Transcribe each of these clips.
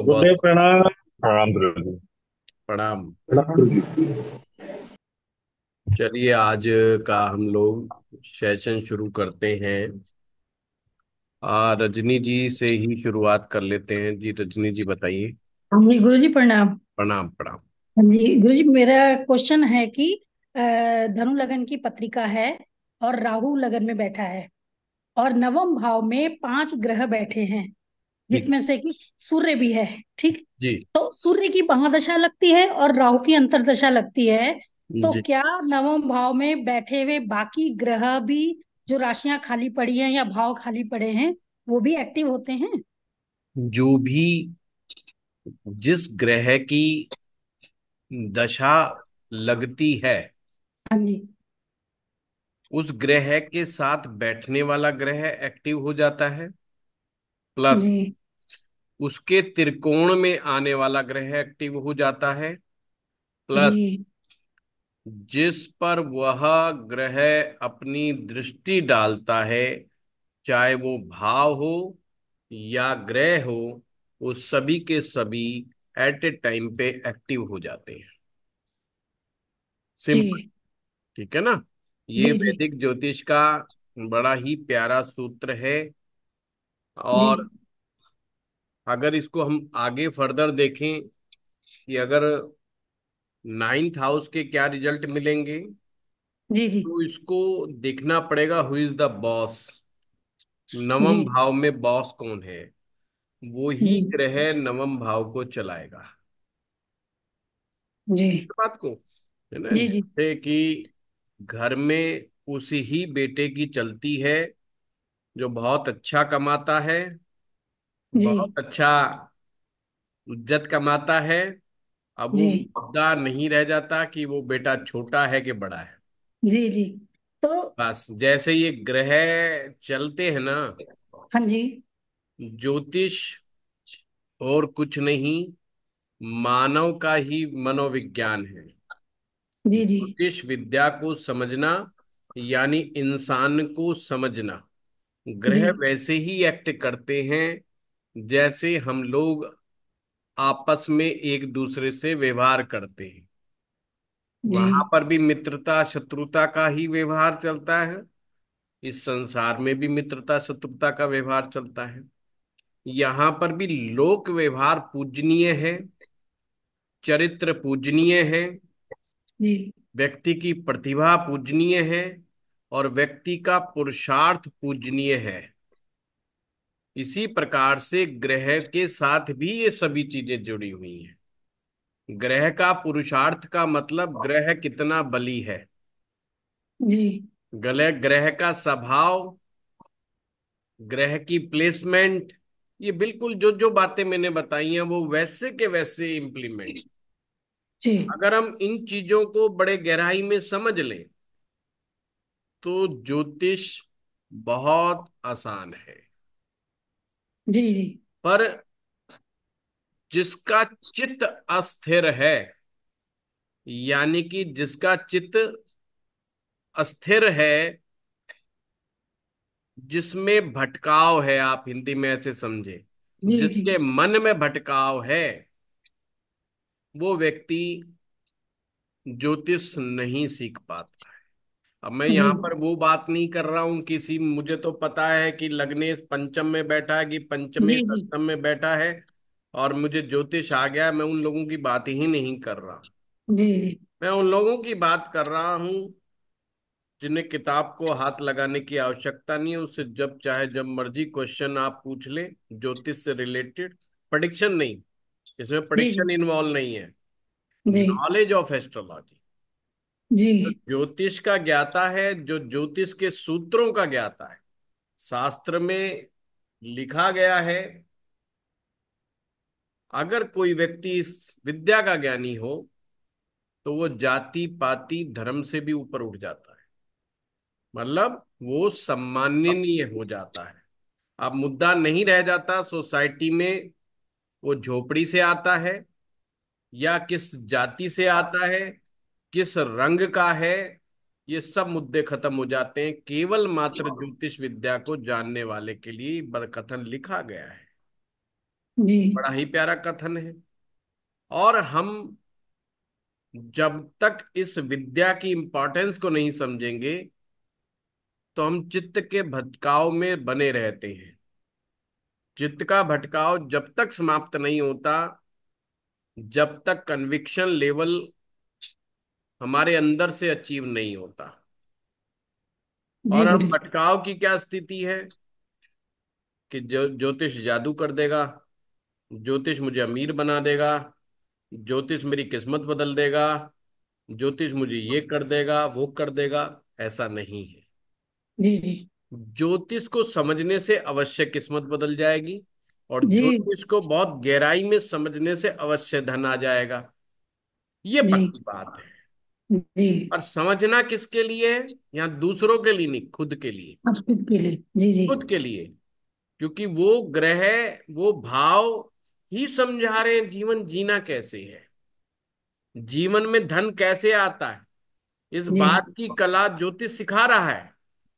आपको बहुत प्रणाम। प्रणाम प्रणाम। प्रणाम चलिए आज का हम लोग सेशन शुरू करते हैं। आ, रजनी जी से ही शुरुआत कर लेते हैं। जी रजनी जी बताइए। हाँ जी गुरु जी प्रणाम। प्रणाम प्रणाम। हाँ जी गुरु जी मेरा क्वेश्चन है कि अ, धनु लगन की पत्रिका है और राहु लगन में बैठा है और नवम भाव में पाँच ग्रह बैठे हैं। जिसमें से कि सूर्य भी है ठीक? जी। तो सूर्य की महादशा लगती है और राहु की अंतर्दशा लगती है। तो क्या नवम भाव में बैठे हुए बाकी ग्रह भी जो राशियाँ खाली पड़ी हैं या भाव खाली पड़े हैं वो भी एक्टिव होते हैं? जो भी जिस ग्रह की दशा लगती है हाँ जी। उस ग्रह के साथ बैठने वाला ग्रह एक्टिव हो जाता है प्लस जी। उसके त्रिकोण में आने वाला ग्रह एक्टिव हो जाता है। प्लस जिस पर वह ग्रह अपनी दृष्टि डालता है चाहे वो भाव हो या ग्रह हो वो सभी के सभी एट ए टाइम पे एक्टिव हो जाते हैं। सिंपल ठीक है ना? ये वैदिक ज्योतिष का बड़ा ही प्यारा सूत्र है। और अगर इसको हम आगे फर्दर देखें कि अगर नाइन्थ हाउस के क्या रिज़ल्ट मिलेंगे जी जी। तो इसको देखना पड़ेगा हु इज़ द बॉस नवम भाव में बॉस कौन है? वो ही ग्रह नवम भाव को चलाएगा। जी। बात को है ना? जी जी। जैसे कि घर में उसी ही बेटे की चलती है जो बहुत अच्छा कमाता है जी। बहुत अच्छा इज़्ज़त कमाता है। अब वो जी। मुद्दा नहीं रह जाता कि वो बेटा छोटा है कि बड़ा है। जी जी। तो बस जैसे ये ग्रह चलते हैं ना हाँ जी। ज्योतिष और कुछ नहीं मानव का ही मनोविज्ञान है। जी जी। ज्योतिष विद्या को समझना यानी इंसान को समझना। जी। ग्रह वैसे ही एक्ट करते हैं जैसे हम लोग आपस में एक दूसरे से व्यवहार करते हैं। वहाँ पर भी मित्रता शत्रुता का ही व्यवहार चलता है। इस संसार में भी मित्रता शत्रुता का व्यवहार चलता है। यहाँ पर भी लोक व्यवहार पूजनीय है चरित्र पूजनीय है व्यक्ति की प्रतिभा पूजनीय है और व्यक्ति का पुरुषार्थ पूजनीय है। इसी प्रकार से ग्रह के साथ भी ये सभी चीज़ें जुड़ी हुई हैं। ग्रह का पुरुषार्थ का मतलब ग्रह कितना बली है। जी। गले ग्रह का स्वभाव ग्रह की प्लेसमेंट ये बिल्कुल जो जो बातें मैंने बताई हैं वो वैसे के वैसे इम्प्लीमेंट जी। अगर हम इन चीज़ों को बड़े गहराई में समझ लें तो ज्योतिष बहुत आसान है। जी जी पर जिसका चित्त अस्थिर है यानी कि जिसका चित्त अस्थिर है जिसमें भटकाव है आप हिंदी में ऐसे समझे जिसके मन में भटकाव है वो व्यक्ति ज्योतिष नहीं सीख पाता। अब मैं यहाँ पर वो बात नहीं कर रहा हूँ किसी मुझे तो पता है कि लग्नेश पंचम में बैठा है कि पंचमी सप्तम में बैठा है और मुझे ज्योतिष आ गया मैं उन लोगों की बात ही नहीं कर रहा। जी जी। मैं उन लोगों की बात कर रहा हूँ जिन्हें किताब को हाथ लगाने की आवश्यकता नहीं है उससे जब चाहे जब मर्ज़ी क्वेश्चन आप पूछ ले ज्योतिष से रिलेटेड प्रडिक्शन नहीं इसमें प्रडिक्शन इन्वॉल्व नहीं है। नॉलेज ऑफ़ एस्ट्रोलॉजी जी। ज्योतिष का ज्ञाता है, जो ज्योतिष के सूत्रों का ज्ञाता है। शास्त्र में लिखा गया है, अगर कोई व्यक्ति इस विद्या का ज्ञानी हो तो वो जाति, पाति, धर्म से भी ऊपर उठ जाता है। मतलब वो सम्माननीय हो जाता है। अब मुद्दा नहीं रह जाता, सोसाइटी में वो झोपड़ी से आता है या किस जाति से आता है किस रंग का है? ये सब मुद्दे खत्म हो जाते हैं। केवल मात्र ज्योतिष विद्या को जानने वाले के लिए कथन लिखा गया है। जी। बड़ा ही प्यारा कथन है। और हम जब तक इस विद्या की इंपॉर्टेंस को नहीं समझेंगे तो हम चित्त के भटकाव में बने रहते हैं। चित्त का भटकाव जब तक समाप्त नहीं होता जब तक कन्विक्शन लेवल हमारे अंदर से अचीव नहीं होता। और हम भटकाव की क्या स्थिति है? कि जो ज्योतिष जादू कर देगा ज्योतिष मुझे अमीर बना देगा ज्योतिष मेरी किस्मत बदल देगा ज्योतिष मुझे ये कर देगा वो कर देगा ऐसा नहीं है। जी जी। ज्योतिष को समझने से अवश्य किस्मत बदल जाएगी और ज्योतिष को बहुत गहराई में समझने से अवश्य धन आ जाएगा। ये पक्की बात है। जी। और समझना किसके लिए है? यहाँ दूसरों के लिए नहीं खुद के लिए? खुद के लिए। जी जी। खुद के लिए। क्योंकि वो ग्रह वो भाव ही समझा रहे हैं जीवन जीना कैसे है। जीवन में धन कैसे आता है? इस बात की कला ज्योतिष सिखा रहा है।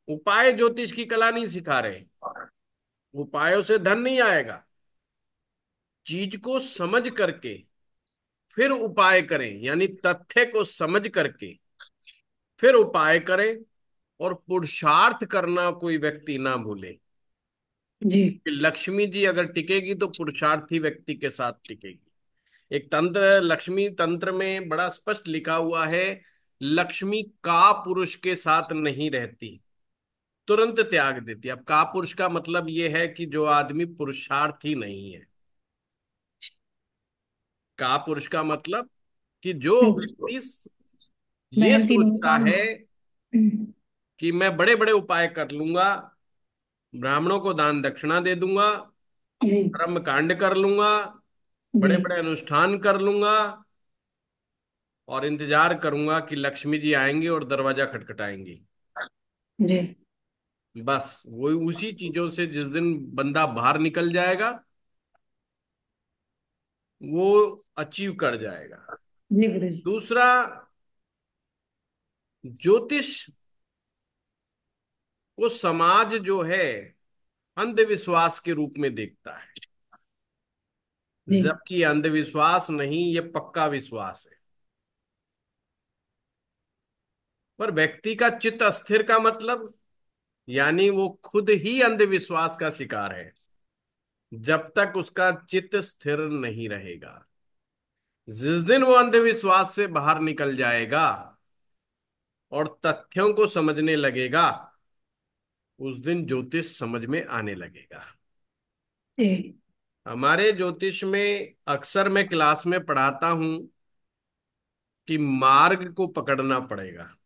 उपाय ज्योतिष की कला नहीं सिखा रहे। उपायों से धन नहीं आएगा। चीज़ को समझ करके फिर उपाय करें यानी तथ्य को समझ करके फिर उपाय करें और पुरुषार्थ करना कोई व्यक्ति ना भूले। जी। लक्ष्मी जी अगर टिकेगी तो पुरुषार्थी व्यक्ति के साथ टिकेगी। एक तंत्र लक्ष्मी तंत्र में बड़ा स्पष्ट लिखा हुआ है लक्ष्मी का पुरुष के साथ नहीं रहती तुरंत त्याग देती। अब का पुरुष का मतलब यह है कि जो आदमी पुरुषार्थी नहीं है। का पुरुष का मतलब कि जो व्यक्ति ये सोचता है हम्म, कि मैं बड़े बड़े उपाय कर लूँगा ब्राह्मणों को दान दक्षिणा दे दूँगा कर्म कांड कर लूँगा बड़े बड़े अनुष्ठान कर लूँगा और इंतज़ार करूँगा कि लक्ष्मी जी आएँगी और दरवाज़ा खटखटाएँगी। जी। बस वो उसी चीज़ों से जिस दिन बंदा बाहर निकल जाएगा वो अचीव कर जाएगा। दूसरा ज्योतिष को समाज जो है अंधविश्वास के रूप में देखता है। जबकि अंधविश्वास नहीं ये पक्का विश्वास है। पर व्यक्ति का चित्त अस्थिर का मतलब यानी वो खुद ही अंधविश्वास का शिकार है। जब तक उसका चित्त स्थिर नहीं रहेगा। जिस दिन वो अंधविश्वास से बाहर निकल जाएगा और तथ्यों को समझने लगेगा उस दिन ज्योतिष समझ में आने लगेगा। हमारे ज्योतिष में अक्सर मैं क्लास में पढ़ाता हूँ कि मार्ग को पकड़ना पड़ेगा।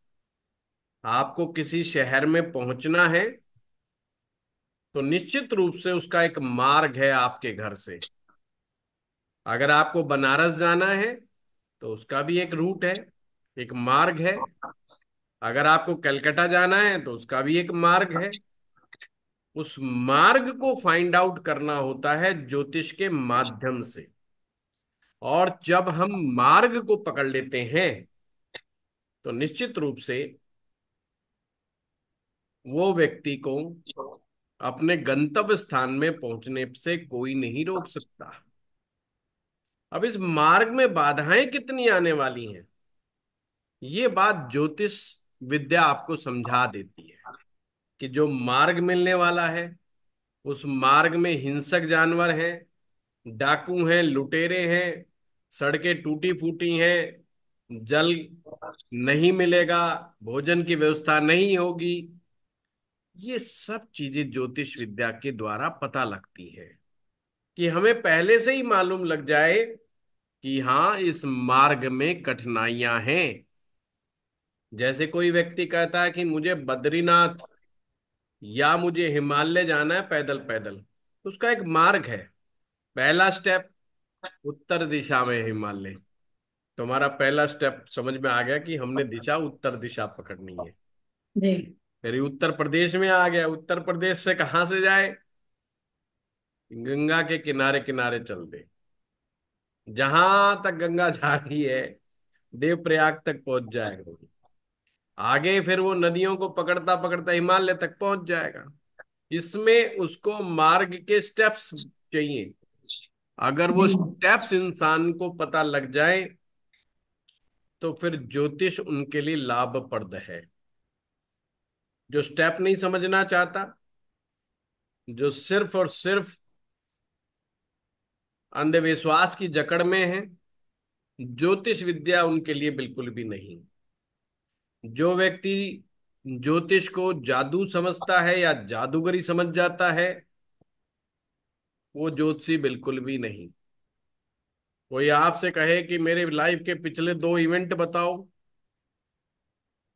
आपको किसी शहर में पहुँचना है तो निश्चित रूप से उसका एक मार्ग है आपके घर से। अगर आपको बनारस जाना है तो उसका भी एक रूट है, एक मार्ग है। अगर आपको कलकत्ता जाना है तो उसका भी एक मार्ग है। उस मार्ग को फाइंड आउट करना होता है ज्योतिष के माध्यम से। और जब हम मार्ग को पकड़ लेते हैं तो निश्चित रूप से वो व्यक्ति को अपने गंतव्य स्थान में पहुँचने से कोई नहीं रोक सकता। अब इस मार्ग में बाधाएँ कितनी आने वाली हैं? ये बात ज्योतिष विद्या आपको समझा देती है कि जो मार्ग मिलने वाला है उस मार्ग में हिंसक जानवर हैं डाकू हैं लुटेरे हैं सड़कें टूटी फूटी हैं जल नहीं मिलेगा भोजन की व्यवस्था नहीं होगी ये सब चीज़ें ज्योतिष विद्या के द्वारा पता लगती है कि हमें पहले से ही मालूम लग जाए कि हाँ इस मार्ग में कठिनाइयाँ हैं। जैसे कोई व्यक्ति कहता है कि मुझे बद्रीनाथ या मुझे हिमालय जाना है पैदल पैदल तो उसका एक मार्ग है। पहला स्टेप उत्तर दिशा में हिमालय। तुम्हारा पहला स्टेप समझ में आ गया कि हमने दिशा उत्तर दिशा पकड़नी है। फिर उत्तर प्रदेश में आ गया। उत्तर प्रदेश से कहाँ से जाए? गंगा के किनारे किनारे चल दे। जहाँ तक गंगा जा रही है देवप्रयाग तक पहुँच जाएगा आगे फिर वो नदियों को पकड़ता पकड़ता हिमालय तक पहुँच जाएगा। इसमें उसको मार्ग के स्टेप्स चाहिए। अगर वो स्टेप्स इंसान को पता लग जाए तो फिर ज्योतिष उनके लिए लाभप्रद है। जो स्टेप नहीं समझना चाहता, जो सिर्फ़ और सिर्फ़ अंधविश्वास की जकड़ में है, ज्योतिष विद्या उनके लिए बिल्कुल भी नहीं। जो व्यक्ति ज्योतिष को जादू समझता है या जादूगरी समझ जाता है, वो ज्योतिषी बिल्कुल भी नहीं। कोई आपसे कहे कि मेरे लाइफ के पिछले दो इवेंट बताओ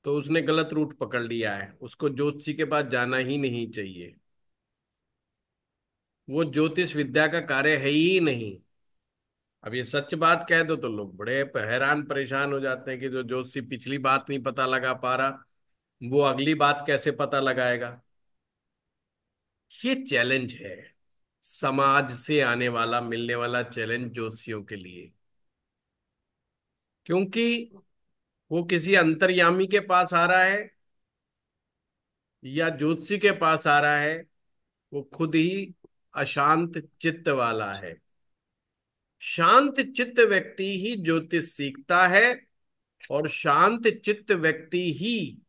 तो उसने गलत रूट पकड़ लिया है। उसको ज्योतिषी के पास जाना ही नहीं चाहिए। वो ज्योतिष विद्या का कार्य है ही नहीं। अब ये सच बात कह दो तो लोग बड़े हैरान परेशान हो जाते हैं कि जो ज्योतिषी पिछली बात नहीं पता लगा पा रहा, वो अगली बात कैसे पता लगाएगा? ये चैलेंज है समाज से आने वाला, मिलने वाला चैलेंज ज्योतिषियों के लिए। क्योंकि वो किसी अंतर्यामी के पास आ रहा है या ज्योतिषी के पास आ रहा है, वो खुद ही अशांत चित्त वाला है। शांत चित्त व्यक्ति ही ज्योतिष सीखता है और शांत चित्त व्यक्ति ही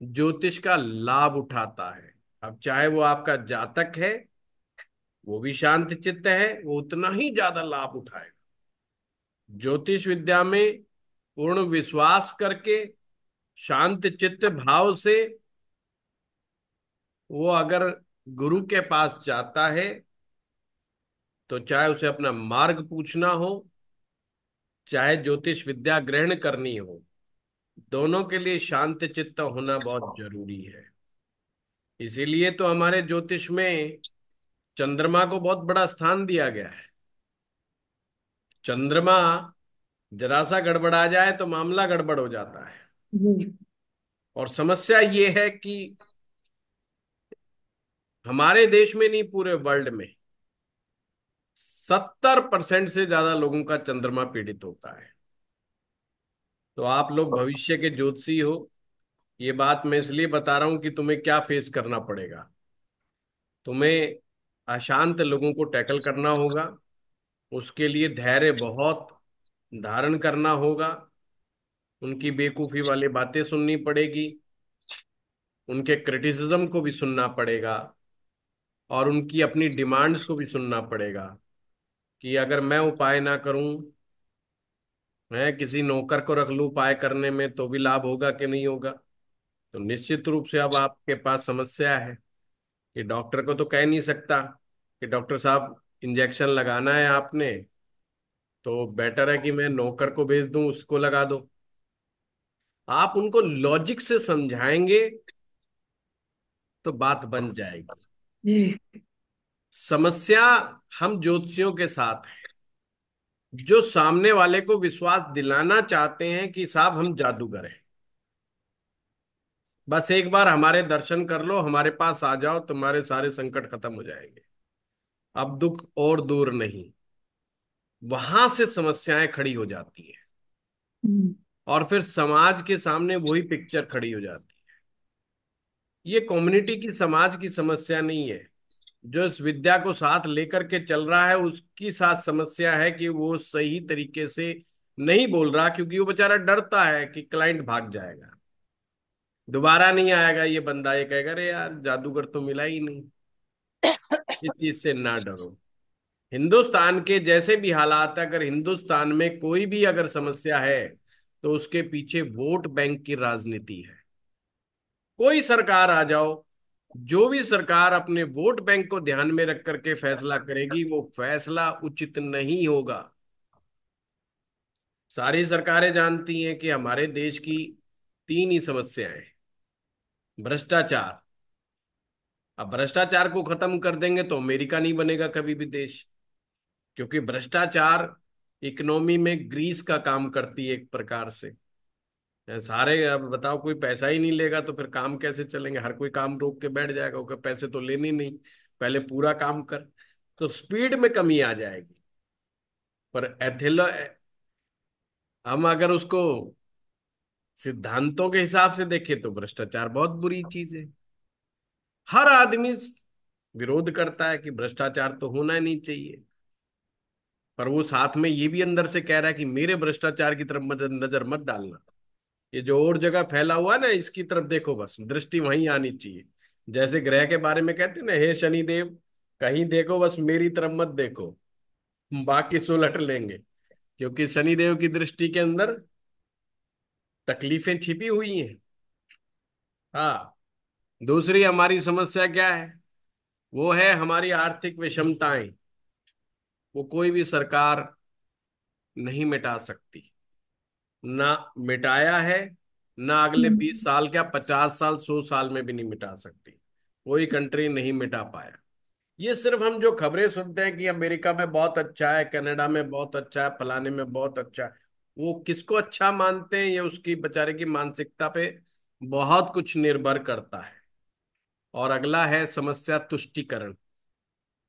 ज्योतिष का लाभ उठाता है। अब चाहे वो आपका जातक है, वो भी शांत चित्त है, वो उतना ही ज़्यादा लाभ उठाएगा। ज्योतिष विद्या में पूर्ण विश्वास करके, शांत चित्त भाव से वो अगर गुरु के पास जाता है तो चाहे उसे अपना मार्ग पूछना हो, चाहे ज्योतिष विद्या ग्रहण करनी हो, दोनों के लिए शांत चित्त होना बहुत ज़रूरी है। इसीलिए तो हमारे ज्योतिष में चंद्रमा को बहुत बड़ा स्थान दिया गया है। चंद्रमा जरा सा गड़बड़ा जाए तो मामला गड़बड़ हो जाता है। और समस्या ये है कि हमारे देश में नहीं पूरे वर्ल्ड में सत्तर परसेंट से ज़्यादा लोगों का चंद्रमा पीड़ित होता है। तो आप लोग भविष्य के ज्योतिषी हो। ये बात मैं इसलिए बता रहा हूँ कि तुम्हें क्या फेस करना पड़ेगा। तुम्हें अशांत लोगों को टैकल करना होगा। उसके लिए धैर्य बहुत धारण करना होगा। उनकी बेकूफी वाली बातें सुननी पड़ेगी। उनके क्रिटिसिज्म को भी सुनना पड़ेगा। और उनकी अपनी डिमांड्स को भी सुनना पड़ेगा कि अगर मैं उपाय ना करूँ, मैं किसी नौकर को रख लूँ उपाय करने में तो भी लाभ होगा कि नहीं होगा? तो निश्चित रूप से अब आपके पास समस्या है कि डॉक्टर को तो कह नहीं सकता कि डॉक्टर साहब इंजेक्शन लगाना है आपने। तो बेटर है कि मैं नौकर को भेज दूँ उसको लगा दो। आप उनको लॉजिक से समझाएँगे तो बात बन जाएगी। समस्या हम ज्योतिषियों के साथ है। जो सामने वाले को विश्वास दिलाना चाहते हैं कि साहब हम जादूगर हैं। बस एक बार हमारे दर्शन कर लो हमारे पास आ जाओ तुम्हारे सारे संकट खत्म हो जाएँगे। अब दुख और दूर नहीं। वहाँ से समस्याएँ खड़ी हो जाती हैं। और फिर समाज के सामने वही पिक्चर खड़ी हो जाती है। ये कम्युनिटी की समाज की समस्या नहीं है। जो इस विद्या को साथ लेकर के चल रहा है, उसकी साथ समस्या है कि वो सही तरीके से नहीं बोल रहा, क्योंकि वो बेचारा डरता है कि क्लाइंट भाग जाएगा। दोबारा नहीं आएगा, ये बंदा ये कहेगा, अरे यार, जादूगर तो मिला ही नहीं। इस चीज़ से ना डरो। हिंदुस्तान के जैसे भी हालात अगर हिंदुस्तान में कोई भी अगर समस्या है तो उसके पीछे वोट बैंक की राजनीति है। कोई सरकार आ जाओ, जो भी सरकार अपने वोट बैंक को ध्यान में रख करके फैसला करेगी, वो फैसला उचित नहीं होगा। सारी सरकारें जानती हैं कि हमारे देश की तीन ही समस्याएँ भ्रष्टाचार। अब भ्रष्टाचार को खत्म कर देंगे तो अमेरिका नहीं बनेगा कभी भी देश। क्योंकि भ्रष्टाचार इकोनॉमी में ग्रीस का काम करती है एक प्रकार से। सारे अब बताओ, कोई पैसा ही नहीं लेगा तो फिर काम कैसे चलेंगे? हर कोई काम रोक के बैठ जाएगा ओके पैसे तो लेने नहीं। पहले पूरा काम कर तो स्पीड में कमी आ जाएगी। पर एथेलो हम अगर उसको सिद्धांतों के हिसाब से देखें तो भ्रष्टाचार बहुत बुरी चीज़ है। हर आदमी विरोध करता है कि भ्रष्टाचार तो होना नहीं चाहिए। पर वो साथ में ये भी अंदर से कह रहा है कि मेरे भ्रष्टाचार की तरफ़ नज़र मत डालना। ये जो और जगह फैला हुआ ना, इसकी तरफ़ देखो बस, दृष्टि वहीं आनी चाहिए। जैसे ग्रह के बारे में कहते ना, हे शनिदेव, कहीं देखो बस, मेरी तरफ़ मत देखो बाकी सुलट लेंगे। क्योंकि शनिदेव की दृष्टि के अंदर तकलीफें छिपी हुई हैं। हाँ दूसरी हमारी समस्या क्या है? वो है हमारी आर्थिक विषमताएँ। वो कोई भी सरकार नहीं मिटा सकती। ना मिटाया है ना अगले बीस हम्म, साल क्या पचास साल सौ साल में भी नहीं मिटा सकती। कोई कंट्री नहीं मिटा पाया। ये सिर्फ़ हम जो खबरें सुनते हैं कि अमेरिका में बहुत अच्छा है कनाडा में बहुत अच्छा है फलाने में बहुत अच्छा है वो किसको अच्छा मानते हैं ये उसकी बेचारे की मानसिकता पे बहुत कुछ निर्भर करता है। और अगला है समस्या तुष्टिकरण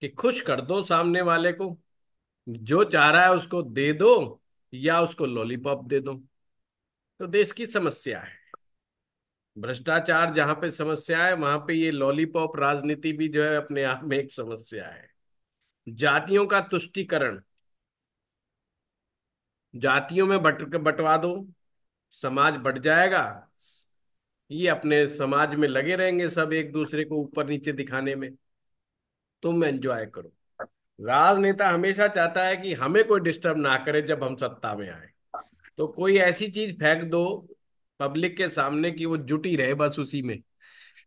कि खुश कर दो सामने वाले को जो चाह रहा है उसको दे दो या उसको लॉलीपॉप दे दो। तो देश की समस्या है। भ्रष्टाचार जहाँ पे समस्या है, वहाँ पे ये लॉलीपॉप राजनीति भी जो है अपने आप में एक समस्या है। जातियों का तुष्टिकरण। जातियों में बट, बंटवा दो। समाज बढ़ जाएगा। ये अपने समाज में लगे रहेंगे सब एक दूसरे को ऊपर नीचे दिखाने में। तुम एंजॉय करो। राजनेता हमेशा चाहता है कि हमें कोई डिस्टर्ब ना करे जब हम सत्ता में आए। तो कोई ऐसी चीज़ फेंक दो पब्लिक के सामने कि वो जुटी रहे बस उसी में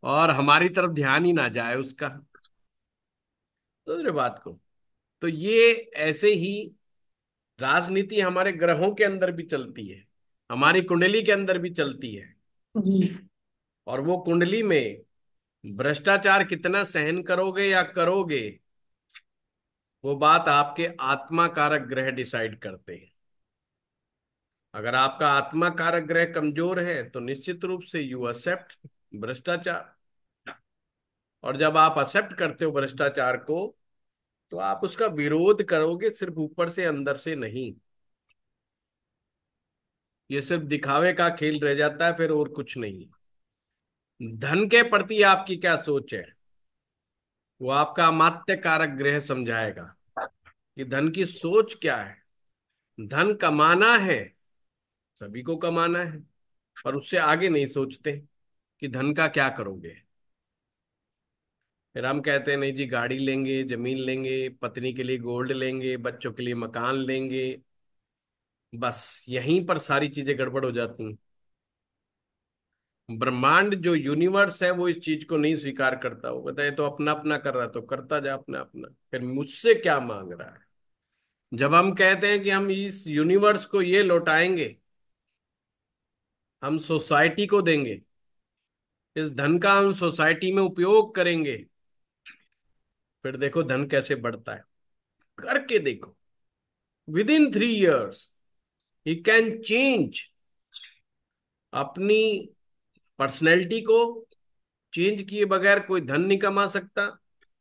और हमारी तरफ़ ध्यान ही ना जाए उसका। तो बात को तो ये ऐसे ही राजनीति हमारे ग्रहों के अंदर भी चलती है हमारी कुंडली के अंदर भी चलती है। जी। और वो कुंडली में भ्रष्टाचार कितना सहन करोगे या करोगे वो बात आपके आत्मा कारक ग्रह डिसाइड करते हैं। अगर आपका आत्मा कारक ग्रह कमज़ोर है तो निश्चित रूप से यू एक्सेप्ट भ्रष्टाचार। और जब आप एक्सेप्ट करते हो भ्रष्टाचार को तो आप उसका विरोध करोगे सिर्फ़ ऊपर से अंदर से नहीं। ये सिर्फ़ दिखावे का खेल रह जाता है, फिर और कुछ नहीं। धन के प्रति आपकी क्या सोच है? वो आपका अमात्य कारक ग्रह समझाएगा कि धन की सोच क्या है। धन कमाना है, सभी को कमाना है, पर उससे आगे नहीं सोचते कि धन का क्या करोगे। फिर हम कहते हैं, नहीं जी, गाड़ी लेंगे, ज़मीन लेंगे, पत्नी के लिए गोल्ड लेंगे, बच्चों के लिए मकान लेंगे। बस यहीं पर सारी चीज़ें गड़बड़ हो जाती हैं। ब्रह्मांड जो यूनिवर्स है, वो इस चीज़ को नहीं स्वीकार करता। वो है तो अपना अपना कर रहा तो करता जा अपना अपना फिर मुझसे क्या मांग रहा है? जब हम कहते हैं कि हम इस यूनिवर्स को ये लौटाएँगे, हम सोसाइटी को देंगे, इस धन का हम सोसाइटी में उपयोग करेंगे, फिर देखो धन कैसे बढ़ता है। करके देखो विद इन थ्री इयर्स ही कैन चेंज अपनी पर्सनैलिटी को चेंज किए बगैर कोई धन नहीं कमा सकता,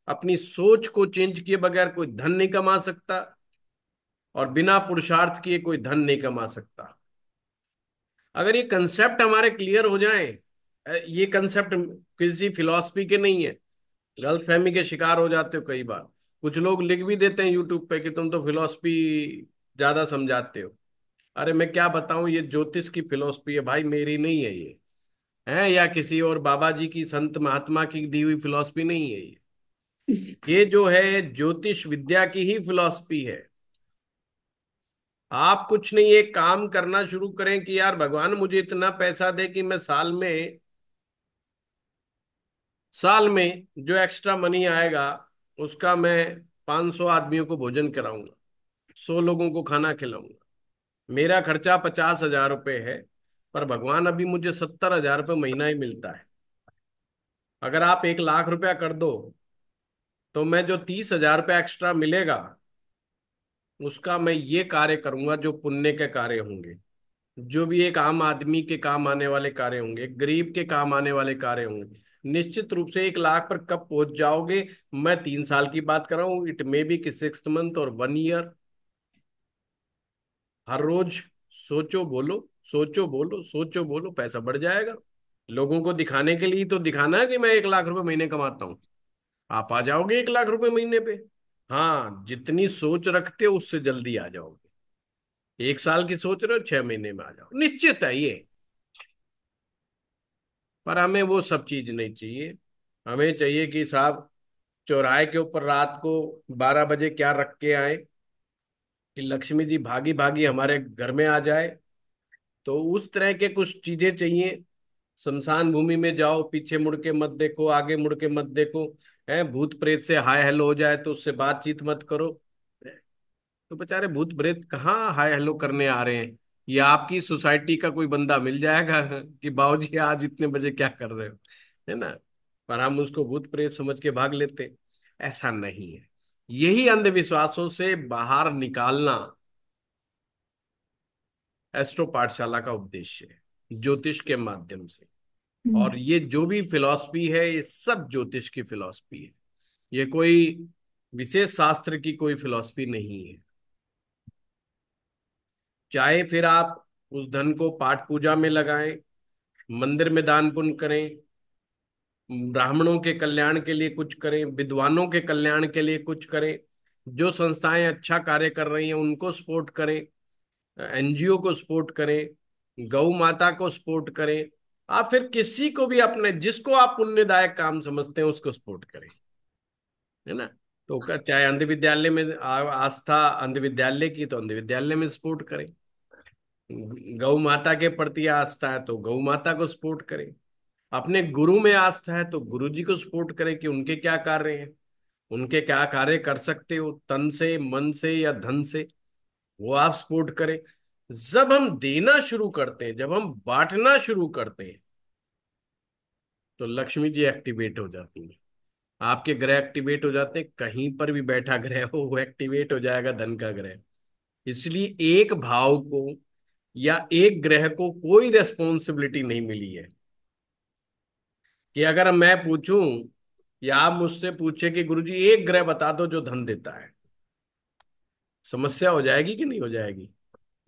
अपनी सोच को चेंज किए बगैर कोई धन नहीं कमा सकता, और बिना पुरुषार्थ किए कोई धन नहीं कमा सकता। अगर ये कंसेप्ट हमारे क्लियर हो जाए ये कंसेप्ट किसी फिलॉसफी के नहीं है। गलत फहमी के शिकार हो जाते हो कई बार। कुछ लोग लिख भी देते हैं यूट्यूब पे कि तुम तो फिलॉसफी ज़्यादा समझाते हो। अरे मैं क्या बताऊँ, ये ज्योतिष की फिलॉसफी है, भाई मेरी नहीं है ये। है या किसी और बाबा जी की संत महात्मा की दी हुई फिलॉसफी नहीं है ये? ये जो है ज्योतिष विद्या की ही फिलॉसफी है। आप कुछ नहीं एक काम करना शुरू करें कि यार भगवान मुझे इतना पैसा दे कि मैं साल में साल में जो एक्स्ट्रा मनी आएगा उसका मैं 500 आदमियों को भोजन कराऊँगा सौ लोगों को खाना खिलाऊँगा। मेरा खर्चा पचास हज़ार रुपये है। पर भगवान अभी मुझे सत्तर हज़ार रुपये महीना ही मिलता है। अगर आप एक लाख रुपया कर दो तो मैं जो तीस हज़ार रुपया एक्स्ट्रा मिलेगा, उसका मैं ये कार्य करूँगा जो पुण्य के कार्य होंगे। जो भी एक आम आदमी के काम आने वाले कार्य होंगे, गरीब के काम आने वाले कार्य होंगे, निश्चित रूप से एक लाख पर कब पहुँच जाओगे, मैं तीन साल की बात कर रहा हूँ इट मे बी कि सिक्स मंथ और वन ईयर हर रोज सोचो, बोलो सोचो बोलो सोचो बोलो, पैसा बढ़ जाएगा। लोगों को दिखाने के लिए तो दिखाना है कि मैं एक लाख रुपए महीने कमाता हूँ। आप आ जाओगे एक लाख रुपए महीने पे? हाँ जितनी सोच रखते हो उससे जल्दी आ जाओगे। एक साल की सोच रहे हो, छह महीने में आ जाओ निश्चित है ये। पर हमें वो सब चीज़ नहीं चाहिए। हमें चाहिए कि साहब, चौराहे के ऊपर रात को बारह बजे क्या रख के आए? कि लक्ष्मी जी भागी भागी हमारे घर में आ जाए। तो उस तरह के कुछ चीज़ें चाहिए। शमशान भूमि में जाओ, पीछे मुड़ के मत देखो, आगे मुड़ के मत देखो, है? भूत प्रेत से हाय हेलो हो जाए तो उससे बातचीत मत करो। तो बेचारे भूत प्रेत कहाँ हाय हेलो करने आ रहे हैं? ये आपकी सोसाइटी का कोई बंदा मिल जाएगा कि बाबूजी, आज इतने बजे क्या कर रहे हो? है ना? पर हम उसको भूत प्रेत समझ के भाग लेते। ऐसा नहीं है। यही अंधविश्वासों से बाहर निकालना एस्ट्रो पाठशाला का उद्देश्य है ज्योतिष के माध्यम से। हम्म, और ये जो भी फिलॉसफी है ये सब ज्योतिष की फिलॉसफी है। ये कोई विशेष शास्त्र की कोई फिलॉसफी नहीं है। चाहे फिर आप उस धन को पाठ पूजा में लगाएँ मंदिर में दान पुण्य करें ब्राह्मणों के कल्याण के लिए कुछ करें विद्वानों के कल्याण के लिए कुछ करें जो संस्थाएँ अच्छा कार्य कर रही हैं उनको सपोर्ट करें एनजीओ को सपोर्ट करें गौ माता को सपोर्ट करें, आप फिर किसी को भी अपने, जिसको आप पुण्यदायक काम समझते हैं, उसको सपोर्ट करें। है ना? तो चाहे अंध विद्यालय में आस्था अंध विद्यालय की तो अंध विद्यालय में सपोर्ट करें। गौ माता के प्रति आस्था है तो गौ माता को सपोर्ट करें। अपने गुरु में आस्था है तो गुरु जी को सपोर्ट करें कि उनके क्या कार्य हैं, उनके क्या कार्य कर सकते हो, तन से, मन से या धन से। वो आप सपोर्ट करें। जब हम देना शुरू करते हैं, जब हम बांटना शुरू करते हैं तो लक्ष्मी जी एक्टिवेट हो जाती है। आपके ग्रह एक्टिवेट हो जाते हैं, कहीं पर भी बैठा ग्रह हो, वो एक्टिवेट हो जाएगा धन का ग्रह। इसलिए एक भाव को या एक ग्रह को कोई रेस्पॉन्सिबिलिटी नहीं मिली है। कि अगर मैं पूछूँ, या आप मुझसे पूछे कि गुरुजी, एक ग्रह बता दो जो धन देता है। समस्या हो जाएगी कि नहीं हो जाएगी?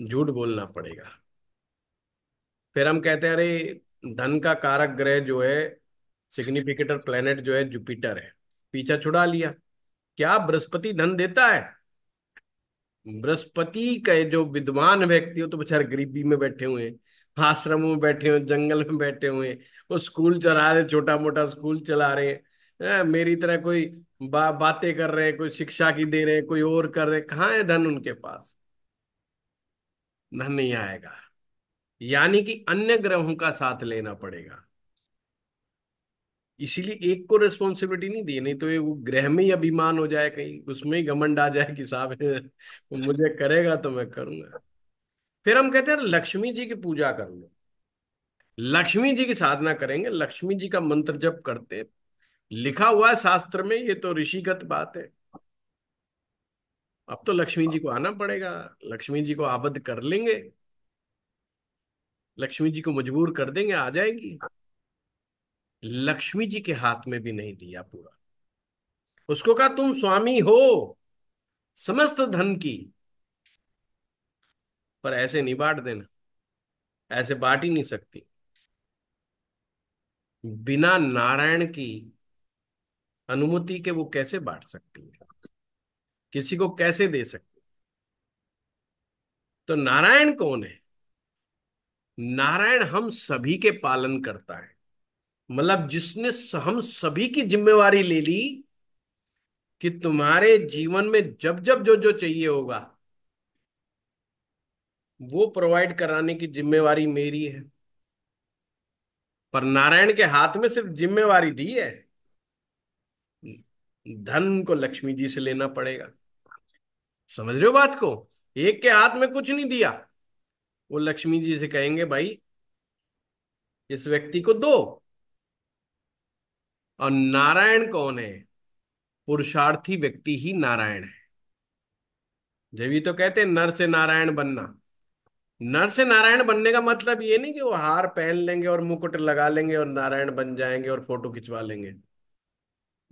झूठ बोलना पड़ेगा। फिर हम कहते हैं, अरे, धन का कारक ग्रह जो है, सिग्निफिकेटर प्लेनेट जो है, जुपिटर है। पीछा छुड़ा लिया। क्या बृहस्पति धन देता है? बृहस्पति का जो विद्वान व्यक्ति हो तो बेचारे गरीबी में बैठे हुए हैं। आश्रमों में बैठे हुए जंगल में बैठे हुए हैं। वो स्कूल चला रहे छोटा मोटा स्कूल चला रहे हैं। मेरी तरह कोई बा, बातें कर रहे हैं कोई शिक्षा की दे रहे हैं कोई और कर रहे कहाँ है धन उनके पास? धन नहीं आएगा। यानी कि अन्य ग्रहों का साथ लेना पड़ेगा। इसीलिए एक को रिस्पॉन्सिबिलिटी नहीं दी नहीं तो ये वो ग्रह में ही अभिमान हो जाए कहीं उसमें ही घमंड आ जाए कि साहब मुझे करेगा तो मैं करूँगा। फिर हम कहते हैं लक्ष्मी जी की पूजा कर लो। लक्ष्मी जी की साधना करेंगे लक्ष्मी जी का मंत्र जप करते लिखा हुआ है शास्त्र में, ये तो ऋषिगत बात है। अब तो लक्ष्मी जी को आना पड़ेगा। लक्ष्मी जी को आबद्ध कर लेंगे। लक्ष्मी जी को मजबूर कर देंगे, आ जाएँगी। लक्ष्मी जी के हाथ में भी नहीं दिया पूरा। उसको कहा, तुम स्वामी हो, समस्त धन की, पर ऐसे नहीं बांट देना, ऐसे बांट ही नहीं सकती। बिना नारायण की अनुमति के वो कैसे बांट सकती है? किसी को कैसे दे सकती है? तो नारायण कौन है? नारायण हम सभी के पालन करता है। मतलब जिसने हम सभी की जिम्मेवारी ले ली कि तुम्हारे जीवन में जब जब जो जो चाहिए होगा, वो प्रोवाइड कराने की जिम्मेवारी मेरी है। पर नारायण के हाथ में सिर्फ़ जिम्मेवारी दी है। धन को लक्ष्मी जी से लेना पड़ेगा। समझ रहे हो बात को? एक के हाथ में कुछ नहीं दिया। वो लक्ष्मी जी से कहेंगे, भाई, इस व्यक्ति को दो। और नारायण कौन है? पुरुषार्थी व्यक्ति ही नारायण है। जब तो कहते हैं, नर से नारायण बनना। नर से नारायण बनने का मतलब ये नहीं कि वो हार पहन लेंगे और मुकुट लगा लेंगे और नारायण बन जाएँगे और फ़ोटो खिंचवा लेंगे।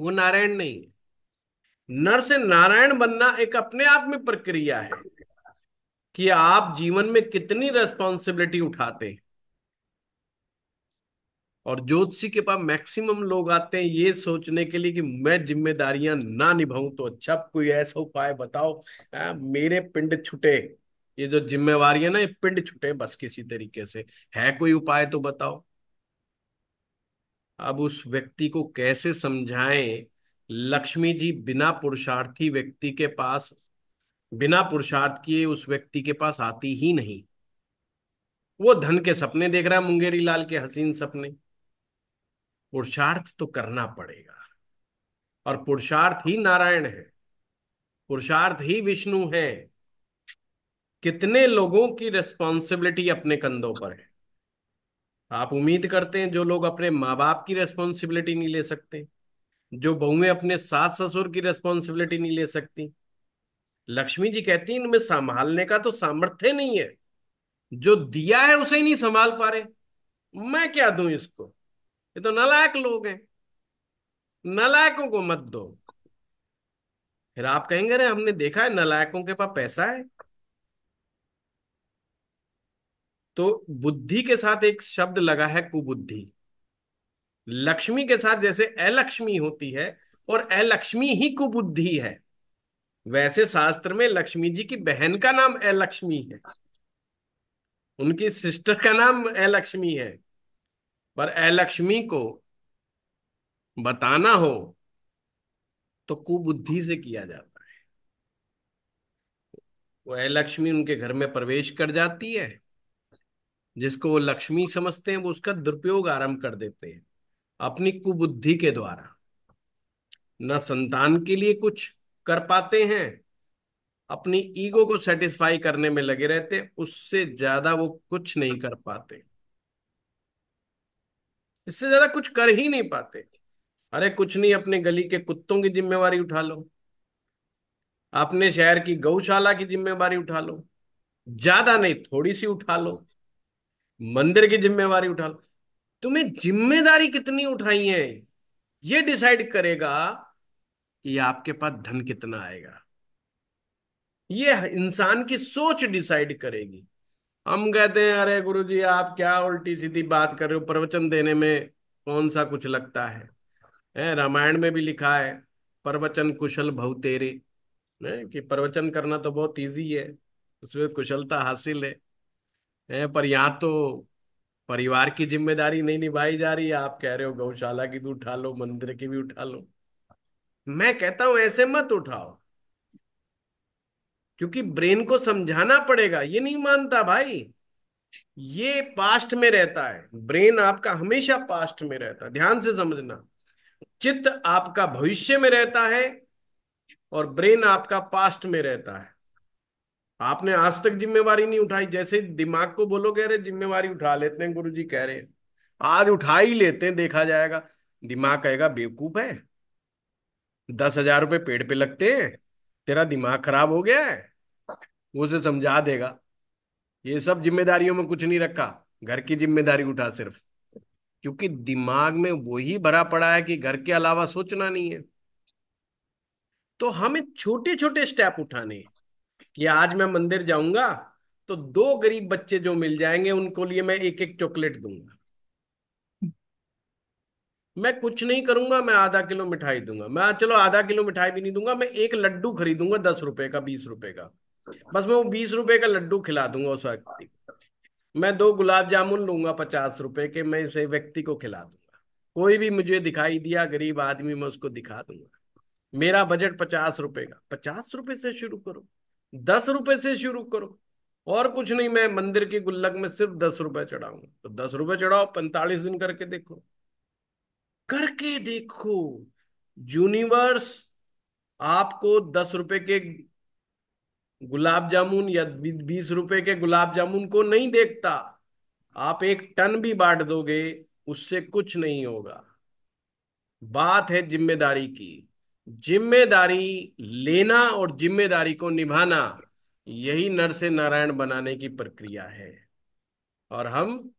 वो नारायण नहीं है। नर से नारायण बनना एक अपने आप में प्रक्रिया है कि आप जीवन में कितनी रेस्पॉन्सिबिलिटी उठाते हैं। और ज्योतिषी के पास मैक्सिमम लोग आते हैं ये सोचने के लिए कि मैं जिम्मेदारियाँ ना निभाऊं तो अच्छा कोई ऐसा उपाय बताओ। आ, मेरे पिंड छुटे ये जो जिम्मेवार ना ये पिंड छुटे बस किसी तरीके से। है कोई उपाय तो बताओ। अब उस व्यक्ति को कैसे समझाएँ? लक्ष्मी जी बिना पुरुषार्थी व्यक्ति के पास, बिना पुरुषार्थ किए उस व्यक्ति के पास आती ही नहीं। वो धन के सपने देख रहा है मुंगेरी लाल के हसीन सपने। पुरुषार्थ तो करना पड़ेगा। और पुरुषार्थ ही नारायण है। पुरुषार्थ ही विष्णु है। कितने लोगों की रिस्पॉन्सिबिलिटी अपने कंधों पर है। आप उम्मीद करते हैं जो लोग अपने माँ बाप की रेस्पॉन्सिबिलिटी नहीं ले सकते, जो बहुएँ अपने सास ससुर की रेस्पॉन्सिबिलिटी नहीं ले सकती। लक्ष्मी जी कहती हैं, इनमें संभालने का तो सामर्थ्य नहीं है। जो दिया है उसे ही नहीं संभाल पा रहे। मैं क्या दूँ इसको? ये तो नालायक लोग हैं। नालायकों को मत दो। फिर आप कहेंगे, अरे हमने देखा है, नालायकों के पास पैसा है। तो बुद्धि के साथ एक शब्द लगा है कुबुद्धि। लक्ष्मी के साथ जैसे अलक्ष्मी होती है और अलक्ष्मी ही कुबुद्धि है। वैसे शास्त्र में लक्ष्मी जी की बहन का नाम अलक्ष्मी है। उनकी सिस्टर का नाम अलक्ष्मी है। पर अलक्ष्मी को बताना हो तो कुबुद्धि से किया जाता है। वो अलक्ष्मी उनके घर में प्रवेश कर जाती है। जिसको वो लक्ष्मी समझते हैं, वो उसका दुरुपयोग आरंभ कर देते हैं, अपनी कुबुद्धि के द्वारा। न संतान के लिए कुछ कर पाते हैं, अपनी ईगो को सेटिस्फाई करने में लगे रहते उससे ज़्यादा वो कुछ नहीं कर पाते। इससे ज़्यादा कुछ कर ही नहीं पाते। अरे कुछ नहीं, अपने गली के कुत्तों की जिम्मेवारी उठा लो। अपने शहर की गौशाला की जिम्मेवारी उठा लो। ज़्यादा नहीं, थोड़ी सी उठा लो। मंदिर की जिम्मेवारी उठा लो। तुम्हें ज़िम्मेदारी कितनी उठाई है ये डिसाइड करेगा कि आपके पास धन कितना आएगा। ये इंसान की सोच डिसाइड करेगी। हम कहते हैं अरे गुरु जी आप क्या उल्टी सीधी बात कर रहे हो? प्रवचन देने में कौन सा कुछ लगता है, रामायण में भी लिखा है प्रवचन कुशल भव तेरे। कि प्रवचन करना तो बहुत इजी है उसमें कुशलता हासिल है, पर यहाँ तो परिवार की ज़िम्मेदारी नहीं निभाई जा रही है। आप कह रहे हो गौशाला की भी उठा लो, मंदिर की भी उठा लो। मैं कहता हूँ ऐसे मत उठाओ, क्योंकि ब्रेन को समझाना पड़ेगा। ये नहीं मानता भाई, ये पास्ट में रहता है। ब्रेन आपका हमेशा पास्ट में रहता है, ध्यान से समझना। चित्त आपका भविष्य में रहता है और ब्रेन आपका पास्ट में रहता है। आपने आज तक जिम्मेवारी नहीं उठाई। जैसे दिमाग को बोलोगे अरे जिम्मेवारी उठा लेते हैं गुरु जी कह रहे हैं। आज उठा ही लेते हैं, देखा जाएगा। दिमाग कहेगा, बेवकूफ़ है। दस हज़ार रुपये पेड़ पे लगते हैं, तेरा दिमाग खराब हो गया है। उसे समझा देगा। ये सब जिम्मेदारियों में कुछ नहीं रखा। घर की ज़िम्मेदारी उठा सिर्फ़। क्योंकि दिमाग में वही भरा पड़ा है कि घर के अलावा सोचना नहीं है। तो हमें छोटे छोटे स्टेप उठाने हैं। कि आज मैं मंदिर जाऊँगा तो दो गरीब बच्चे जो मिल जाएँगे, उनको लिए मैं एक एक चॉकलेट दूँगा। मैं कुछ नहीं करूँगा, मैं आधा किलो मिठाई दूँगा। मैं, चलो, आधा किलो मिठाई भी नहीं दूँगा, मैं एक लड्डू खरीदूँगा, दस रुपए का, बीस रुपए का। बस मैं वो बीस रुपए का लड्डू खिला दूँगा उस व्यक्ति मैं दो गुलाब जामुन लूँगा पचास रुपए के, मैं इसे व्यक्ति को खिला दूँगा। कोई भी मुझे दिखाई दिया, गरीब आदमी, मैं उसको दिखा दूँगा। मेरा बजट पचास रुपए का। पचास रुपए से शुरू करो। दस रुपए से शुरू करो। और कुछ नहीं, मैं मंदिर के गुल्लक में सिर्फ़ दस रुपए चढ़ाऊँगा तो दस रुपए चढ़ाओ, पैंतालीस दिन करके देखो। करके देखो। यूनिवर्स आपको दस रुपए के गुलाब जामुन या बीस रुपए के गुलाब जामुन को नहीं देखता। आप एक टन भी बांट दोगे, उससे कुछ नहीं होगा। बात है ज़िम्मेदारी की। ज़िम्मेदारी लेना और ज़िम्मेदारी को निभाना यही नर से नारायण बनाने की प्रक्रिया है। और हम,